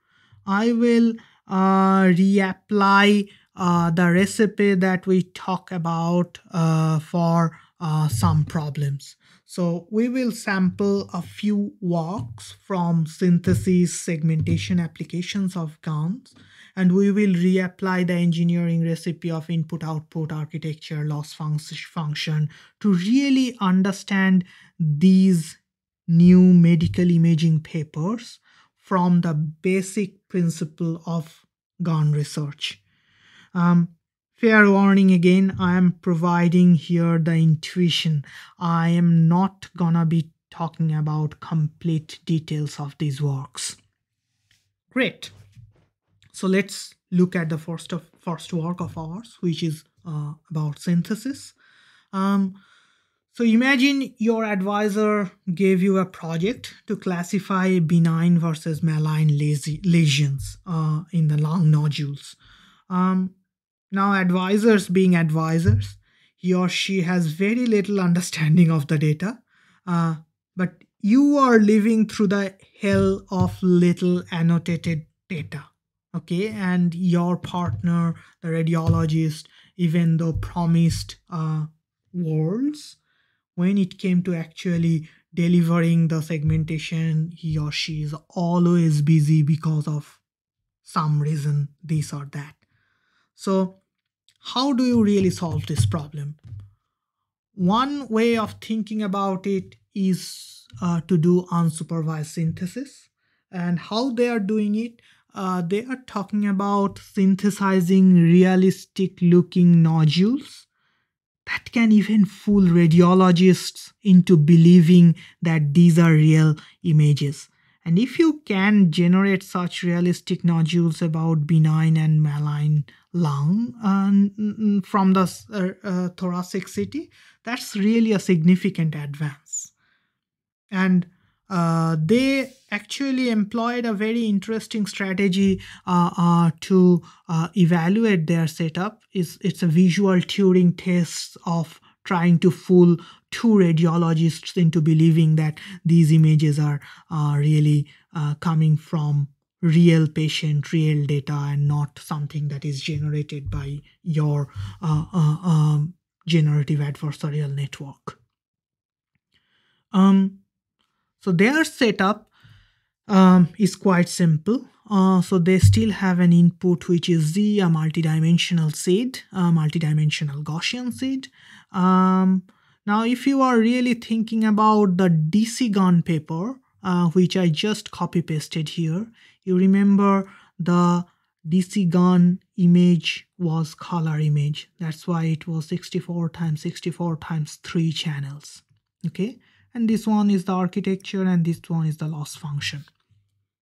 S1: I will uh, reapply uh, the recipe that we talk about uh, for uh, some problems. So we will sample a few walks from synthesis segmentation applications of GANs and we will reapply the engineering recipe of input output architecture loss function to really understand these new medical imaging papers from the basic principle of GAN research. Um, fair warning again, I am providing here the intuition. I am not gonna be talking about complete details of these works. Great. So let's look at the first of first work of ours, which is uh, about synthesis. Um, So imagine your advisor gave you a project to classify benign versus malign lesions uh, in the lung nodules. Um, now, advisors being advisors, he or she has very little understanding of the data, uh, but you are living through the hell of little annotated data. Okay, and your partner, the radiologist, even though promised uh, worlds, when it came to actually delivering the segmentation, he or she is always busy because of some reason, this or that. So, how do you really solve this problem? One way of thinking about it is uh, to do unsupervised synthesis. And how they are doing it, uh, they are talking about synthesizing realistic looking nodules that can even fool radiologists into believing that these are real images. And if you can generate such realistic nodules about benign and malign lung uh, from the uh, uh, thoracic CT, that's really a significant advance. And uh, they actually employed a very interesting strategy uh, uh, to uh, evaluate their setup. It's, it's a visual Turing test of trying to fool two radiologists into believing that these images are really uh, coming from real patient, real data, and not something that is generated by your uh, um, generative adversarial network. Um, so their setup um, is quite simple. Uh, so they still have an input which is Z, a multidimensional seed, a multidimensional Gaussian seed. Um, now, if you are really thinking about the DCGAN paper, uh, which I just copy pasted here, you remember the DCGAN image was color image. That's why it was 64 times 64 times 3 channels. Okay and this one is the architecture and this one is the loss function.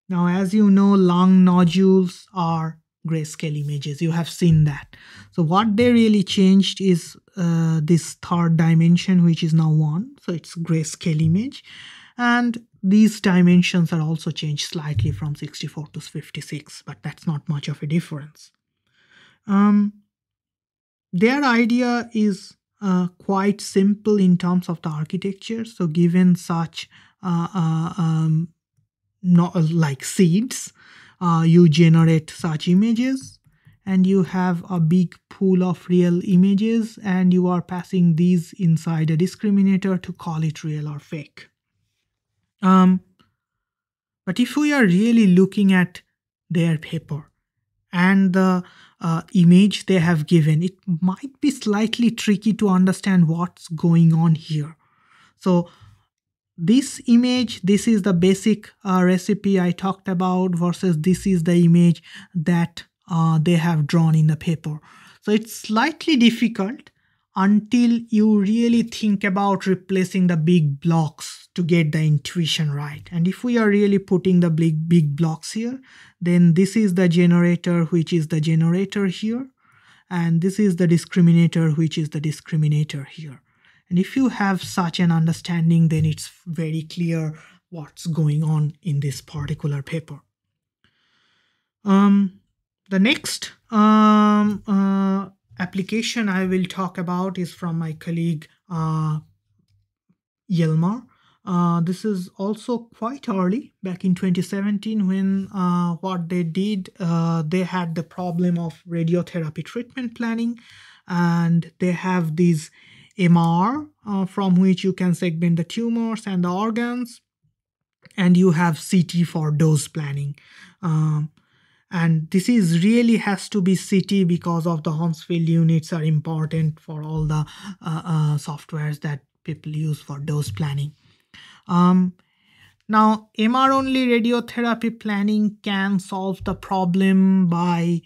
S1: Now, as you know, lung nodules are grayscale images. You have seen that. So what they really changed is uh, this third dimension, which is now one. So it's grayscale image. And these dimensions are also changed slightly from 64 to 56, but that's not much of a difference. Um, their idea is uh, quite simple in terms of the architecture. So given such uh, uh, um, not like seeds, uh, you generate such images and you have a big pool of real images and you are passing these inside a discriminator to call it real or fake. Um, but if we are really looking at their paper and the uh, image they have given, it might be slightly tricky to understand what's going on here. So this image, this is the basic uh, recipe I talked about versus this is the image that uh, they have drawn in the paper. So it's slightly difficult until you really think about replacing the big blocks to get the intuition right. And if we are really putting the big, big blocks here, then this is the generator, which is the generator here. And this is the discriminator, which is the discriminator here. And if you have such an understanding, then it's very clear what's going on in this particular paper. Um, the next um, uh, application I will talk about is from my colleague uh, Jelmer. Uh, this is also quite early back in 2017 when uh, what they did uh, they had the problem of radiotherapy treatment planning and they have these MR uh, from which you can segment the tumors and the organs and you have CT for dose planning um, and this is really has to be CT because of the Hounsfield units are important for all the uh, uh, softwares that people use for dose planning. Um, now, MR only radiotherapy planning can solve the problem by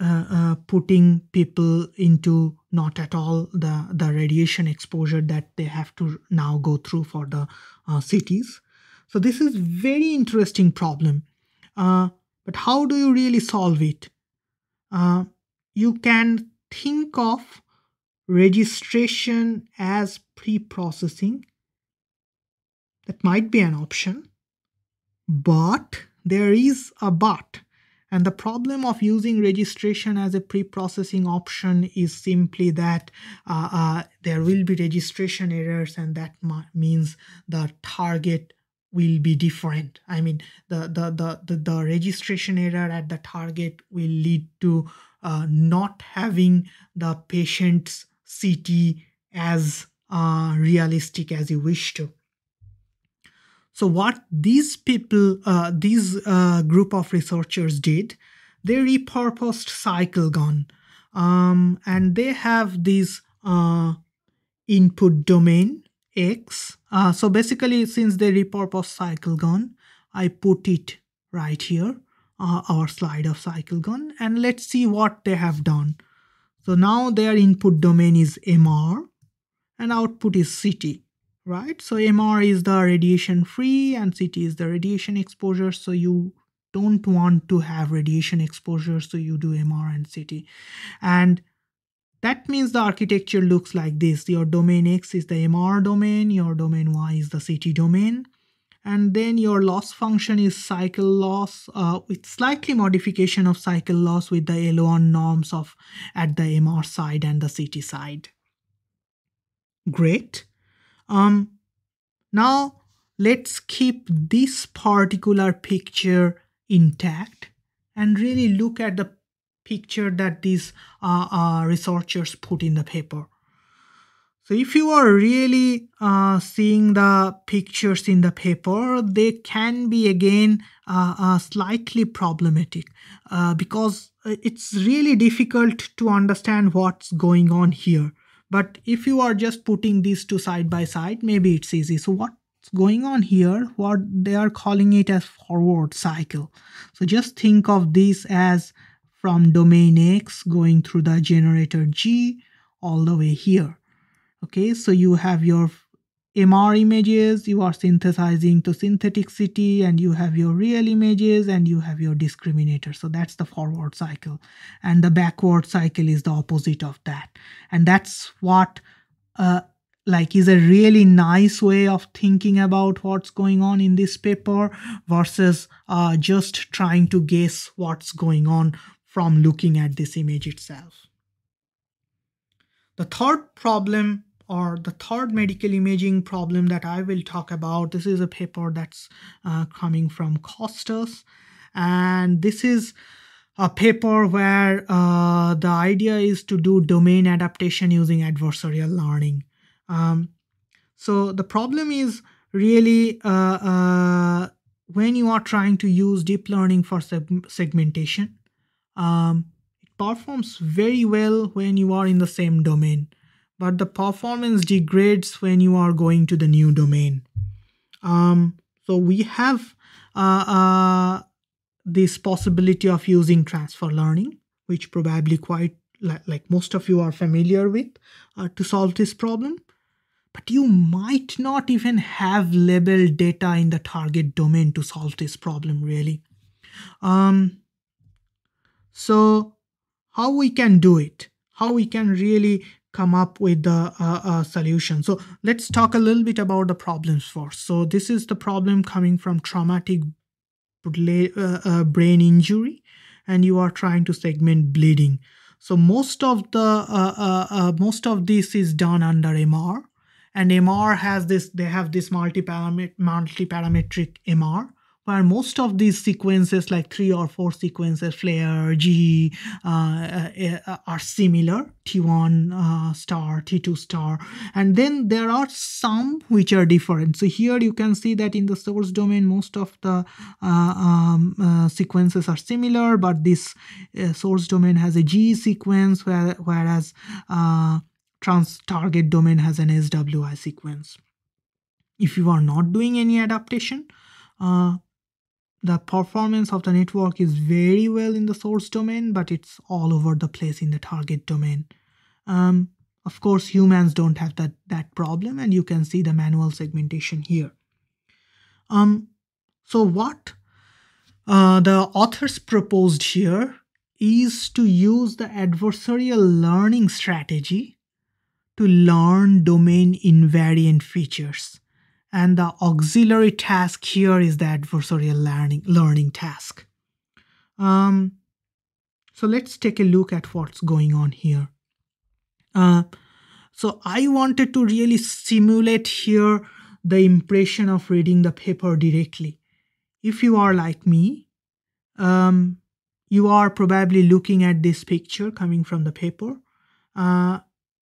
S1: uh, uh, putting people into not at all the, the radiation exposure that they have to now go through for the uh, CTs. So this is very interesting problem. Uh, but how do you really solve it? Uh, you can think of registration as pre-processing. That might be an option, but there is a but. And the problem of using registration as a pre-processing option is simply that uh, uh, there will be registration errors and that means the target will be different. I mean, the, the, the, the, the registration error at the target will lead to uh, not having the patient's CT as uh, realistic as you wish to. So what these people, uh, these uh, group of researchers did, they repurposed CycleGAN, um, and they have this uh, input domain X. Uh, so basically, since they repurposed CycleGAN, I put it right here, uh, our slide of CycleGAN, and let's see what they have done. So now their input domain is MR and output is CT right? So MR is the radiation free and CT is the radiation exposure. So you don't want to have radiation exposure. So you do MR and CT. And that means the architecture looks like this. Your domain X is the MR domain, your domain Y is the CT domain. And then your loss function is cycle loss uh, with slightly modification of cycle loss with the L1 norms of at the MR side and the CT side. Great. Um, now let's keep this particular picture intact and really look at the picture that these uh, uh, researchers put in the paper. So if you are really uh, seeing the pictures in the paper, they can be again uh, uh, slightly problematic uh, because it's really difficult to understand what's going on here. But if you are just putting these two side by side, maybe it's easy. So what's going on here, what they are calling it as forward cycle. So just think of this as from domain X going through the generator G all the way here. Okay, so you have your MR images, you are synthesizing to synthetic CT and you have your real images and you have your discriminator. So that's the forward cycle. And the backward cycle is the opposite of that. And that's what uh, like is a really nice way of thinking about what's going on in this paper versus uh, just trying to guess what's going on from looking at this image itself. The third problem or the third medical imaging problem that I will talk about. This is a paper that's uh, coming from Costas, and this is a paper where uh, the idea is to do domain adaptation using adversarial learning. Um, so the problem is really uh, uh when you are trying to use deep learning for seg segmentation, um, it performs very well when you are in the same domain but the performance degrades when you are going to the new domain. Um, so we have uh, uh, this possibility of using transfer learning, which probably quite like, most of you are familiar with uh, to solve this problem. But you might not even have labeled data in the target domain to solve this problem really. Um, so how we can do it? How we can really come up with the uh, uh, solution. So let's talk a little bit about the problems first. So this is the problem coming from traumatic uh, uh, brain injury and you are trying to segment bleeding. So most of the uh, most of this is done under MR and MR has this they have this multi-parametric multi-parametric MR where most of these sequences like three or four sequences FLAIR g uh, uh, uh, are similar. T1 uh, star t2 star. And then there are some which are different. So here you can see that in the source domain most of the uh, um, uh, sequences are similar but this source domain has a g sequence where, whereas trans target domain has an swi sequence. If you are not doing any adaptation uh, the performance of the network is very well in the source domain, but it's all over the place in the target domain. Um, of course, humans don't have that, that problem, and you can see the manual segmentation here. Um, so what uh, the authors proposed here is to use the adversarial learning strategy to learn domain invariant features. And the auxiliary task here is the adversarial learning, learning task. Um, so let's take a look at what's going on here. Uh, so I wanted to really simulate here the impression of reading the paper directly. If you are like me, um, you are probably looking at this picture coming from the paper. Uh,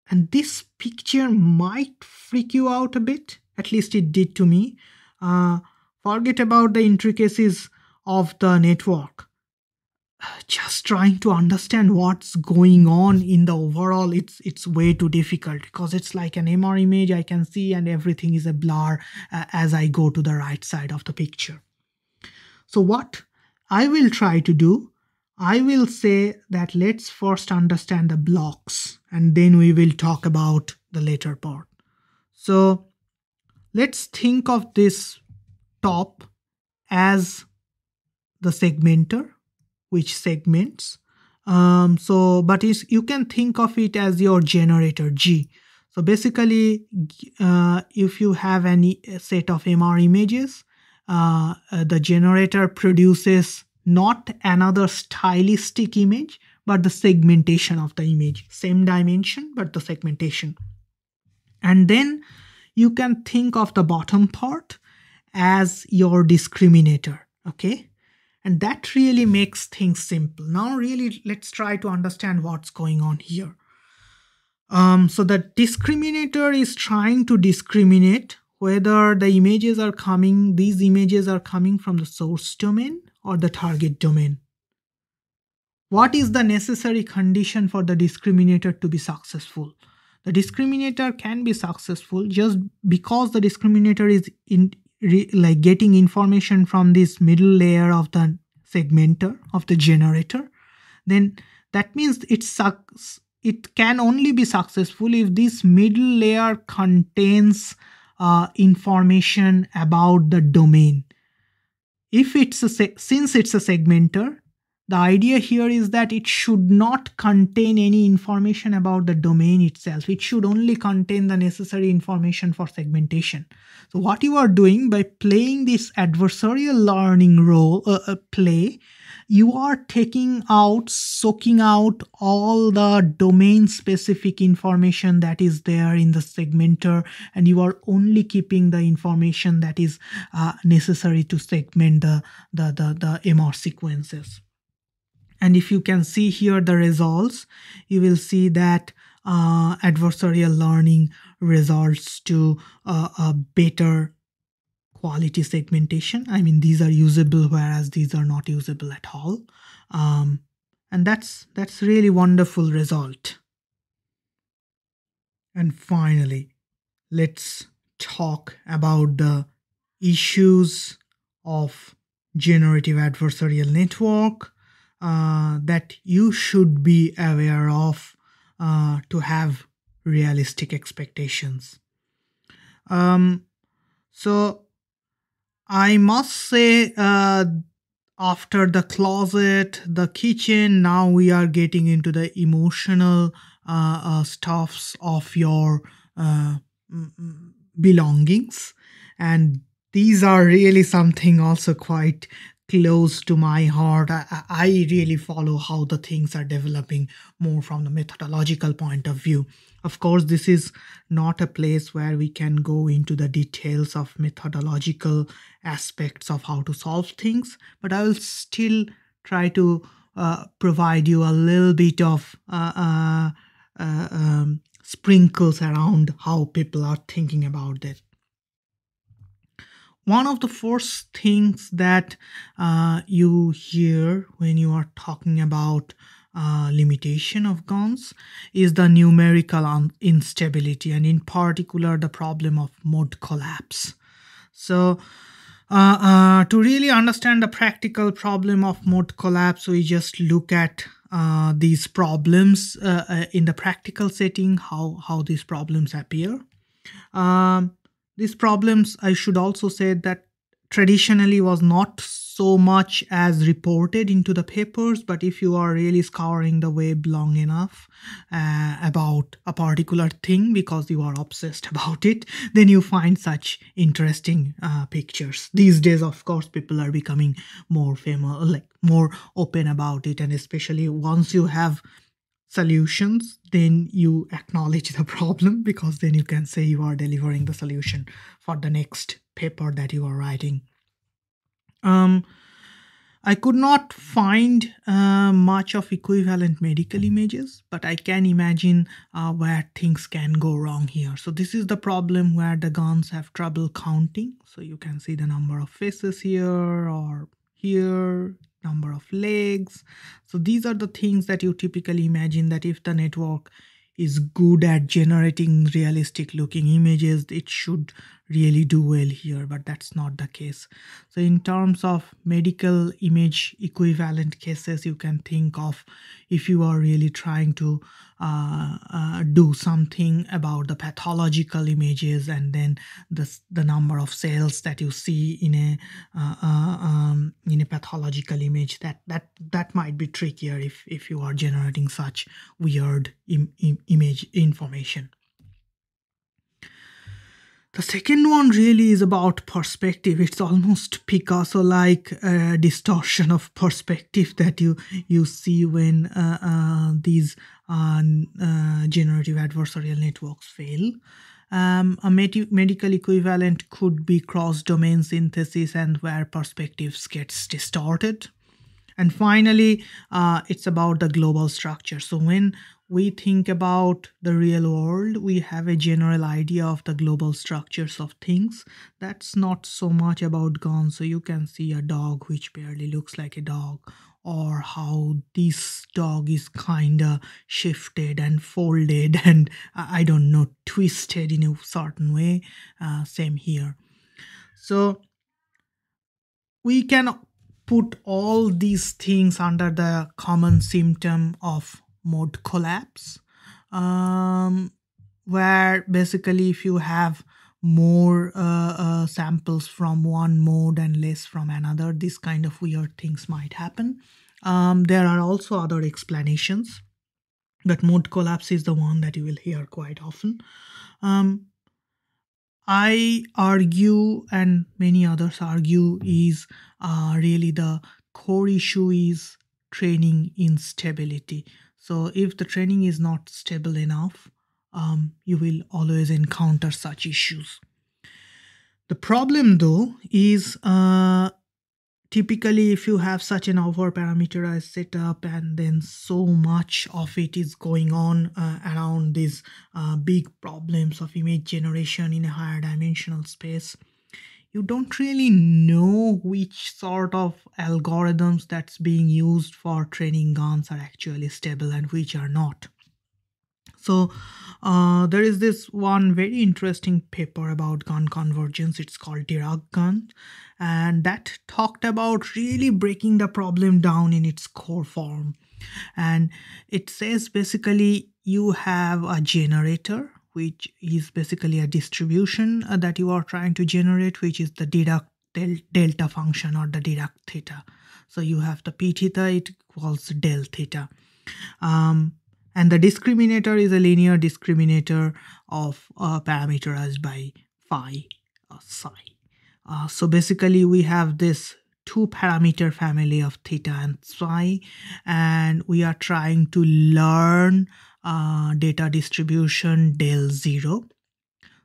S1: and this picture might freak you out a bit, at least it did to me. Uh, forget about the intricacies of the network. Just trying to understand what's going on in the overall, it's it's way too difficult because it's like an MR image I can see and everything is a blur uh, as I go to the right side of the picture. So what I will try to do I will say that let's first understand the blocks and then we will talk about the later part. So let's think of this top as the segmenter which segments. Um, so but you can think of it as your generator G. So basically uh, if you have any set of MR images uh, uh, the generator produces not another stylistic image, but the segmentation of the image. Same dimension, but the segmentation. And then you can think of the bottom part as your discriminator, okay? And that really makes things simple. Now really let's try to understand what's going on here. Um, so the discriminator is trying to discriminate whether the images are coming, these images are coming from the source domain or the target domain. What is the necessary condition for the discriminator to be successful? The discriminator can be successful just because the discriminator is in re, like getting information from this middle layer of the segmenter of the generator. Then that means it sucks. It can only be successful if this middle layer contains uh, information about the domain if it's a since it's a segmenter the idea here is that it should not contain any information about the domain itself. It should only contain the necessary information for segmentation. So what you are doing by playing this adversarial learning role uh, uh, play, you are taking out, soaking out all the domain specific information that is there in the segmenter and you are only keeping the information that is uh, necessary to segment the, the, the, the MR sequences. And if you can see here the results, you will see that uh, adversarial learning results to uh, a better quality segmentation. I mean, these are usable, whereas these are not usable at all. Um, and that's that's really wonderful result. And finally, let's talk about the issues of generative adversarial network uh, that you should be aware of uh, to have realistic expectations. Um, so I must say, uh, after the closet, the kitchen, now we are getting into the emotional uh, uh, stuffs of your uh, belongings, and these are really something also quite close to my heart. I, I, really follow how the things are developing more from the methodological point of view. Of course, this is not a place where we can go into the details of methodological aspects of how to solve things, but I will still try to uh, provide you a little bit of uh, uh, uh um, sprinkles around how people are thinking about it one of the first things that uh, you hear when you are talking about uh, limitation of GANs is the numerical un- instability and in particular the problem of mode collapse. So uh, uh to really understand the practical problem of mode collapse we just look at uh, these problems uh, in the practical setting how how these problems appear. Um, these problems, I should also say that traditionally was not so much as reported into the papers but if you are really scouring the web long enough uh, about a particular thing because you are obsessed about it then you find such interesting uh, pictures. These days of course people are becoming more famous like more open about it and especially once you have solutions then you acknowledge the problem because then you can say you are delivering the solution for the next paper that you are writing um, I could not find uh, much of equivalent medical images, but I can imagine uh, where things can go wrong here. So this is the problem where the GANs have trouble counting. So you can see the number of faces here or here number of legs. So these are the things that you typically imagine that if the network is good at generating realistic looking images it should really do well here but that's not the case. So in terms of medical image equivalent cases you can think of if you are really trying to uh, uh, do something about the pathological images and then the, the number of cells that you see in a uh, uh, um, in a pathological image. That that that might be trickier if if you are generating such weird Im Im image information the second one really is about perspective. It's almost Picasso-like uh, distortion of perspective that you you see when uh, uh, these uh, uh, generative adversarial networks fail. Um, a med medical equivalent could be cross-domain synthesis and where perspectives gets distorted. And finally, uh, it's about the global structure. So when we think about the real world, we have a general idea of the global structures of things. That's not so much about GAN. So you can see a dog which barely looks like a dog, or how this dog is kinda shifted and folded and I don't know, twisted in a certain way. Uh, same here. So we can put all these things under the common symptom of mode collapse um, where basically if you have more uh, uh, samples from one mode and less from another these kind of weird things might happen. Um, there are also other explanations but mode collapse is the one that you will hear quite often. Um, i argue and many others argue is uh, really the core issue is training instability so if the training is not stable enough, um, you will always encounter such issues. The problem though is uh, typically if you have such an over parameterized setup and then so much of it is going on uh, around these uh, big problems of image generation in a higher dimensional space you don't really know which sort of algorithms that's being used for training GANs are actually stable and which are not. So uh, there is this one very interesting paper about GAN convergence. It's called Dirac GAN, and that talked about really breaking the problem down in its core form. And it says basically you have a generator which is basically a distribution uh, that you are trying to generate, which is the Dirac del delta function or the Dirac theta. So you have the p theta, it equals del theta. Um, and the discriminator is a linear discriminator of uh, parameterized by phi or psi. Uh, so basically we have this two parameter family of theta and psi and we are trying to learn uh, data distribution del 0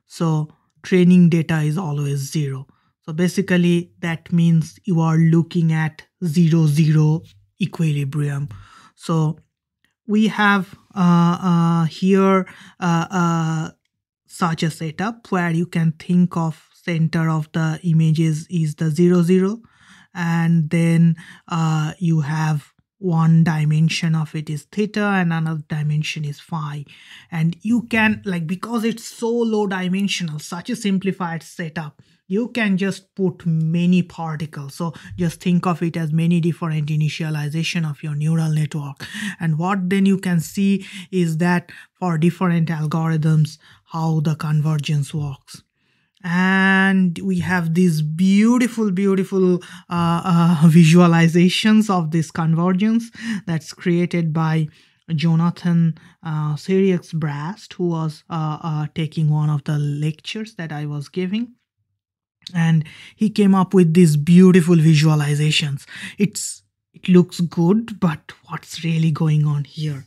S1: so training data is always 0 so basically that means you are looking at 0 0 equilibrium. So we have uh, uh, here uh, uh, such a setup where you can think of center of the images is the 0 0 and then uh, you have one dimension of it is theta and another dimension is phi. And you can like because it's so low dimensional such a simplified setup you can just put many particles. So just think of it as many different initialization of your neural network. And what then you can see is that for different algorithms how the convergence works and we have these beautiful beautiful uh, uh, visualizations of this convergence that's created by jonathan uh, Brast who was uh, uh, taking one of the lectures that i was giving. And he came up with these beautiful visualizations. It's it looks good but what's really going on here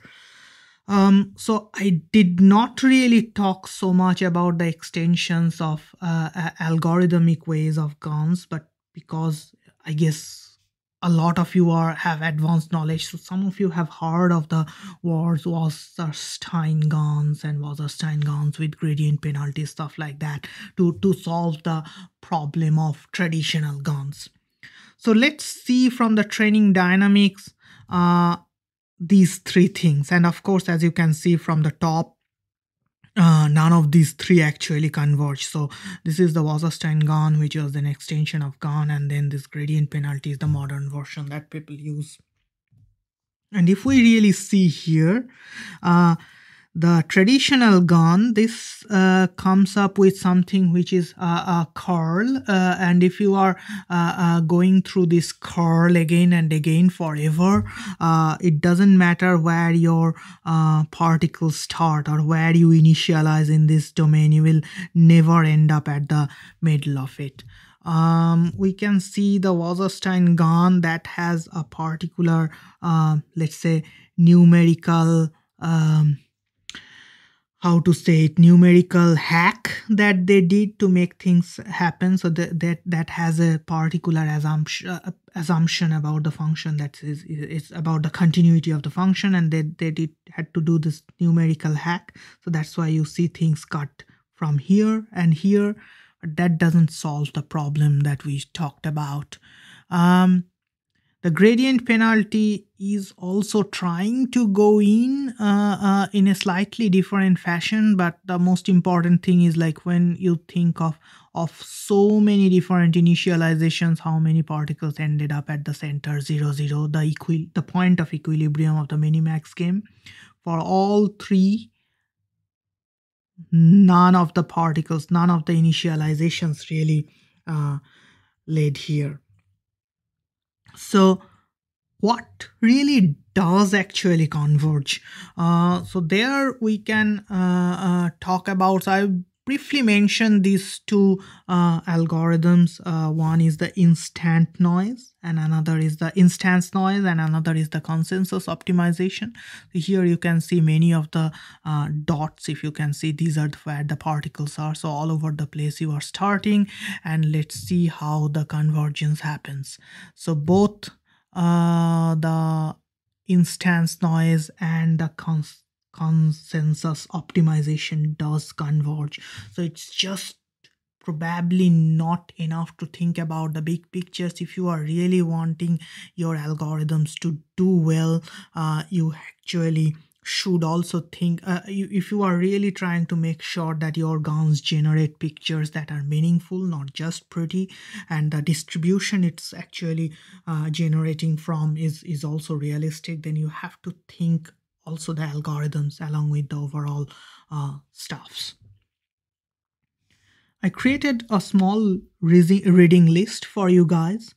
S1: um, so I did not really talk so much about the extensions of uh, algorithmic ways of GANs, but because I guess a lot of you are have advanced knowledge, so some of you have heard of the wars Wasserstein GANs and Wasserstein GANs with gradient penalty stuff like that to to solve the problem of traditional GANs. So let's see from the training dynamics. Uh, these three things and of course as you can see from the top uh, none of these three actually converge. So this is the Wasserstein GAN, which was an extension of GAN, and then this gradient penalty is the modern version that people use. And if we really see here, uh, the traditional GAN this uh, comes up with something which is a, a curl uh, and if you are uh, uh going through this curl again and again forever uh, it doesn't matter where your uh, particles start or where you initialize in this domain you will never end up at the middle of it. Um, we can see the Wasserstein GAN that has a particular let's say numerical um, how to say it numerical hack that they did to make things happen. So that that, that has a particular assumption uh, assumption about the function that is it's about the continuity of the function. And they, they did had to do this numerical hack. So that's why you see things cut from here and here. But that doesn't solve the problem that we talked about. Um, the gradient penalty is also trying to go in uh, uh, in a slightly different fashion but the most important thing is like when you think of of so many different initializations how many particles ended up at the center 0 0 the equi the point of equilibrium of the minimax game. For all three none of the particles none of the initializations really uh, led here. So what really does actually converge. Uh, so there we can uh, uh, talk about so i briefly mentioned these two uh, algorithms. Uh, one is the instance noise and another is the instance noise and another is the consensus optimization. So here you can see many of the uh, dots. If you can see these are where the particles are. So all over the place you are starting and let's see how the convergence happens. So both uh, the instance noise and the cons consensus optimization does converge. So it's just probably not enough to think about the big pictures if you are really wanting your algorithms to do well uh, you actually should also think uh, you, if you are really trying to make sure that your GANs generate pictures that are meaningful not just pretty and the distribution it's actually uh, generating from is is also realistic then you have to think also the algorithms along with the overall uh, stuffs. I created a small reading list for you guys.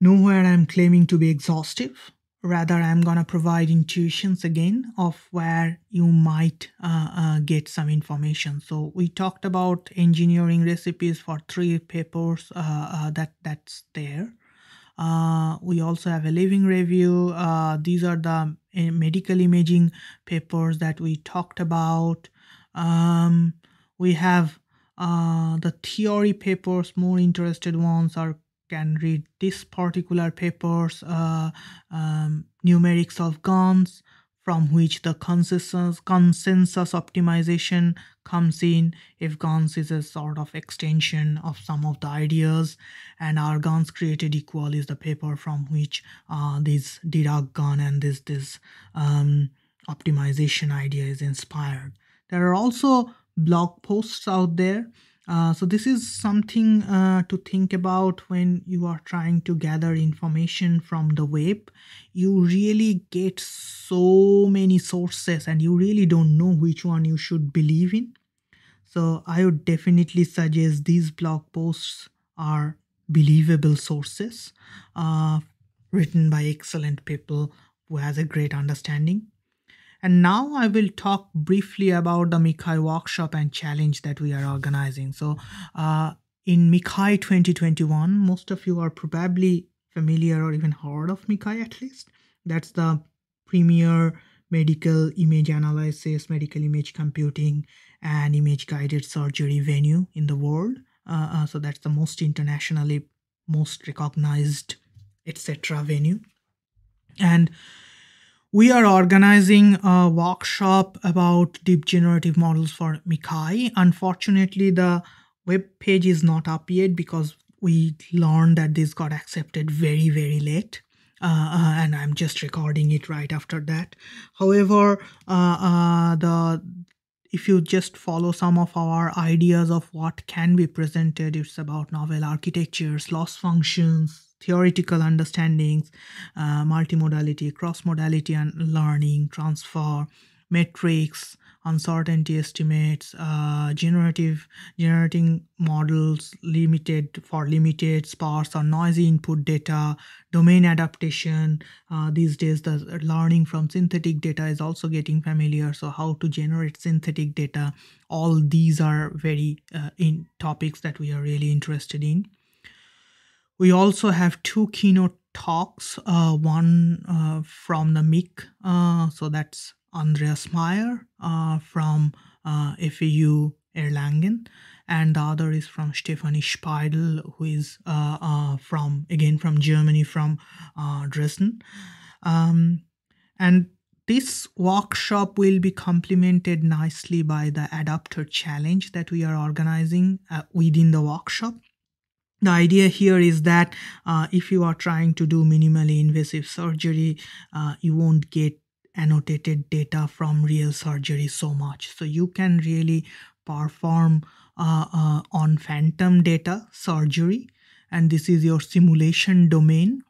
S1: Nowhere I'm claiming to be exhaustive rather i'm gonna provide intuitions again of where you might uh, uh, get some information. So we talked about engineering recipes for three papers uh, uh that that's there. Uh, we also have a living review. Uh, these are the medical imaging papers that we talked about. Um, we have the theory papers more interested ones are can read this particular paper's uh, um, numerics of GANs from which the consensus, consensus optimization comes in f-GANs is a sort of extension of some of the ideas and are GANs created equal is the paper from which uh, this Dirac GAN and this, this um, optimization idea is inspired. There are also blog posts out there uh, so this is something uh, to think about when you are trying to gather information from the web. You really get so many sources and you really don't know which one you should believe in. So I would definitely suggest these blog posts are believable sources uh, written by excellent people who has a great understanding. And now I will talk briefly about the MICCAI workshop and challenge that we are organizing. So uh, in MICCAI 2021, most of you are probably familiar or even heard of MICCAI at least. That's the premier medical image analysis, medical image computing, and image guided surgery venue in the world. Uh, uh, so that's the most internationally most recognized etc venue and we are organizing a workshop about deep generative models for MICCAI. Unfortunately, the web page is not up yet because we learned that this got accepted very, very late. Uh, uh, and I'm just recording it right after that. However, uh, uh the if you just follow some of our ideas of what can be presented, it's about novel architectures, loss functions, theoretical understandings, uh, multimodality, cross modality and learning, transfer, metrics, uncertainty estimates, uh, generative generating models limited for limited, sparse or noisy input data, domain adaptation. Uh, these days, the learning from synthetic data is also getting familiar. So, how to generate synthetic data? All these are very uh, in topics that we are really interested in. We also have two keynote talks. Uh, one uh, from the MIC, uh, so that's Andreas Maier uh, from uh, FAU Erlangen, and the other is from Stefanie Speidel, who is uh, from again from Germany, from Dresden. Um, and this workshop will be complemented nicely by the AdaptOR challenge that we are organizing within the workshop the idea here is that uh, if you are trying to do minimally invasive surgery, uh, you won't get annotated data from real surgery so much. So you can really perform uh, uh, on phantom data surgery, and this is your simulation domain.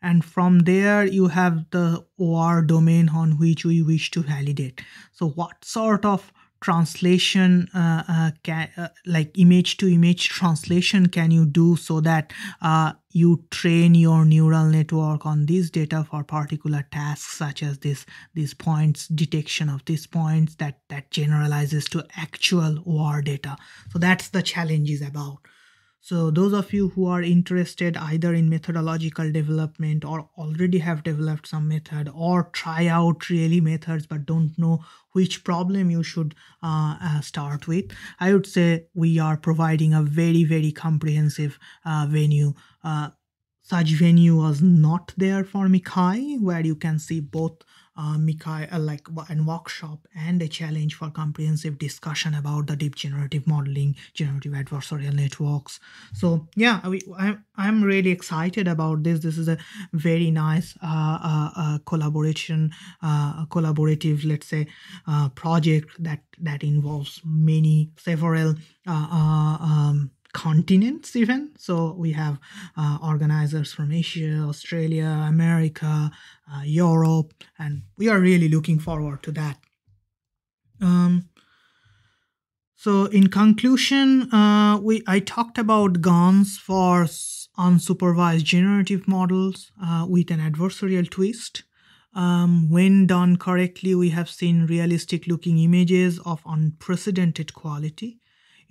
S1: And from there, you have the OR domain on which we wish to validate. So, what sort of translation uh, uh, can, uh, like image to image translation can you do so that uh, you train your neural network on this data for particular tasks such as this these points detection of these points that that generalizes to actual war data. So that's the challenge is about so those of you who are interested either in methodological development or already have developed some method or try out really methods but don't know which problem you should uh, uh, start with, I would say we are providing a very, very comprehensive uh, venue. Uh, such venue was not there for MICCAI, where you can see both uh, MICCAI, uh, like an workshop and a challenge for comprehensive discussion about the deep generative modeling, generative adversarial networks. So yeah, we, I'm, I'm really excited about this. This is a very nice uh, uh, uh collaboration, uh, collaborative, let's say, project that that involves many, several um, continents even. So we have uh, organizers from asia australia america uh, europe and we are really looking forward to that. Um, so in conclusion uh, we i talked about gans for unsupervised generative models uh, with an adversarial twist. Um, when done correctly, we have seen realistic looking images of unprecedented quality.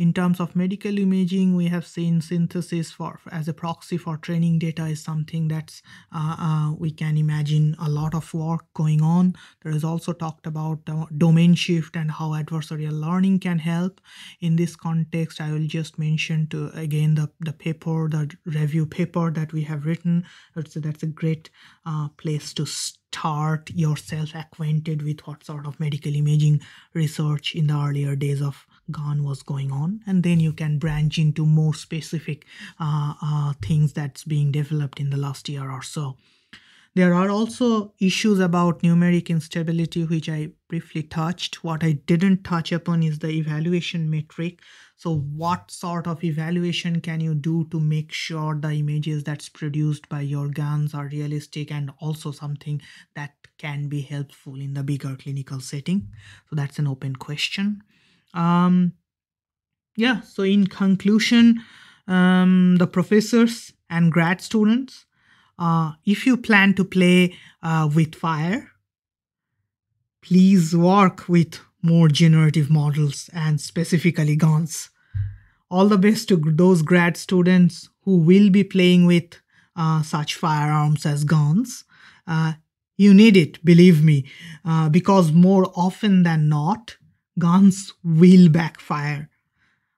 S1: In terms of medical imaging, we have seen synthesis for as a proxy for training data is something that's uh, uh, we can imagine a lot of work going on. There is also talked about uh, domain shift and how adversarial learning can help. In this context, I will just mention to again the, the paper, the review paper that we have written. So that's a great uh, place to start yourself acquainted with what sort of medical imaging research in the earlier days of GAN was going on. And then you can branch into more specific uh, uh, things that's being developed in the last year or so. There are also issues about numeric instability which i briefly touched. What i didn't touch upon is the evaluation metric. So what sort of evaluation can you do to make sure the images that's produced by your GANs are realistic and also something that can be helpful in the bigger clinical setting? So that's an open question um, yeah, so in conclusion, um, the professors and grad students, uh, if you plan to play uh, with fire, please work with more generative models and specifically guns. All the best to those grad students who will be playing with uh, such firearms as guns. Uh, you need it, believe me, uh, because more often than not, guns will backfire.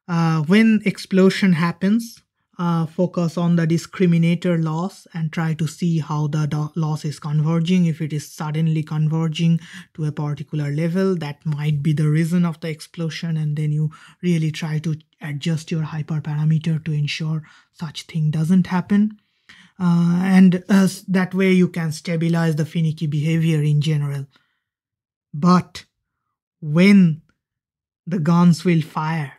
S1: Uh, when explosion happens, uh, focus on the discriminator loss and try to see how the do- loss is converging. If it is suddenly converging to a particular level, that might be the reason of the explosion, and then you really try to adjust your hyperparameter to ensure such thing doesn't happen. Uh, and uh, that way you can stabilize the finicky behavior in general. But when the guns will fire,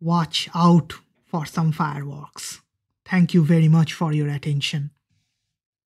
S1: watch out for some fireworks. Thank you very much for your attention.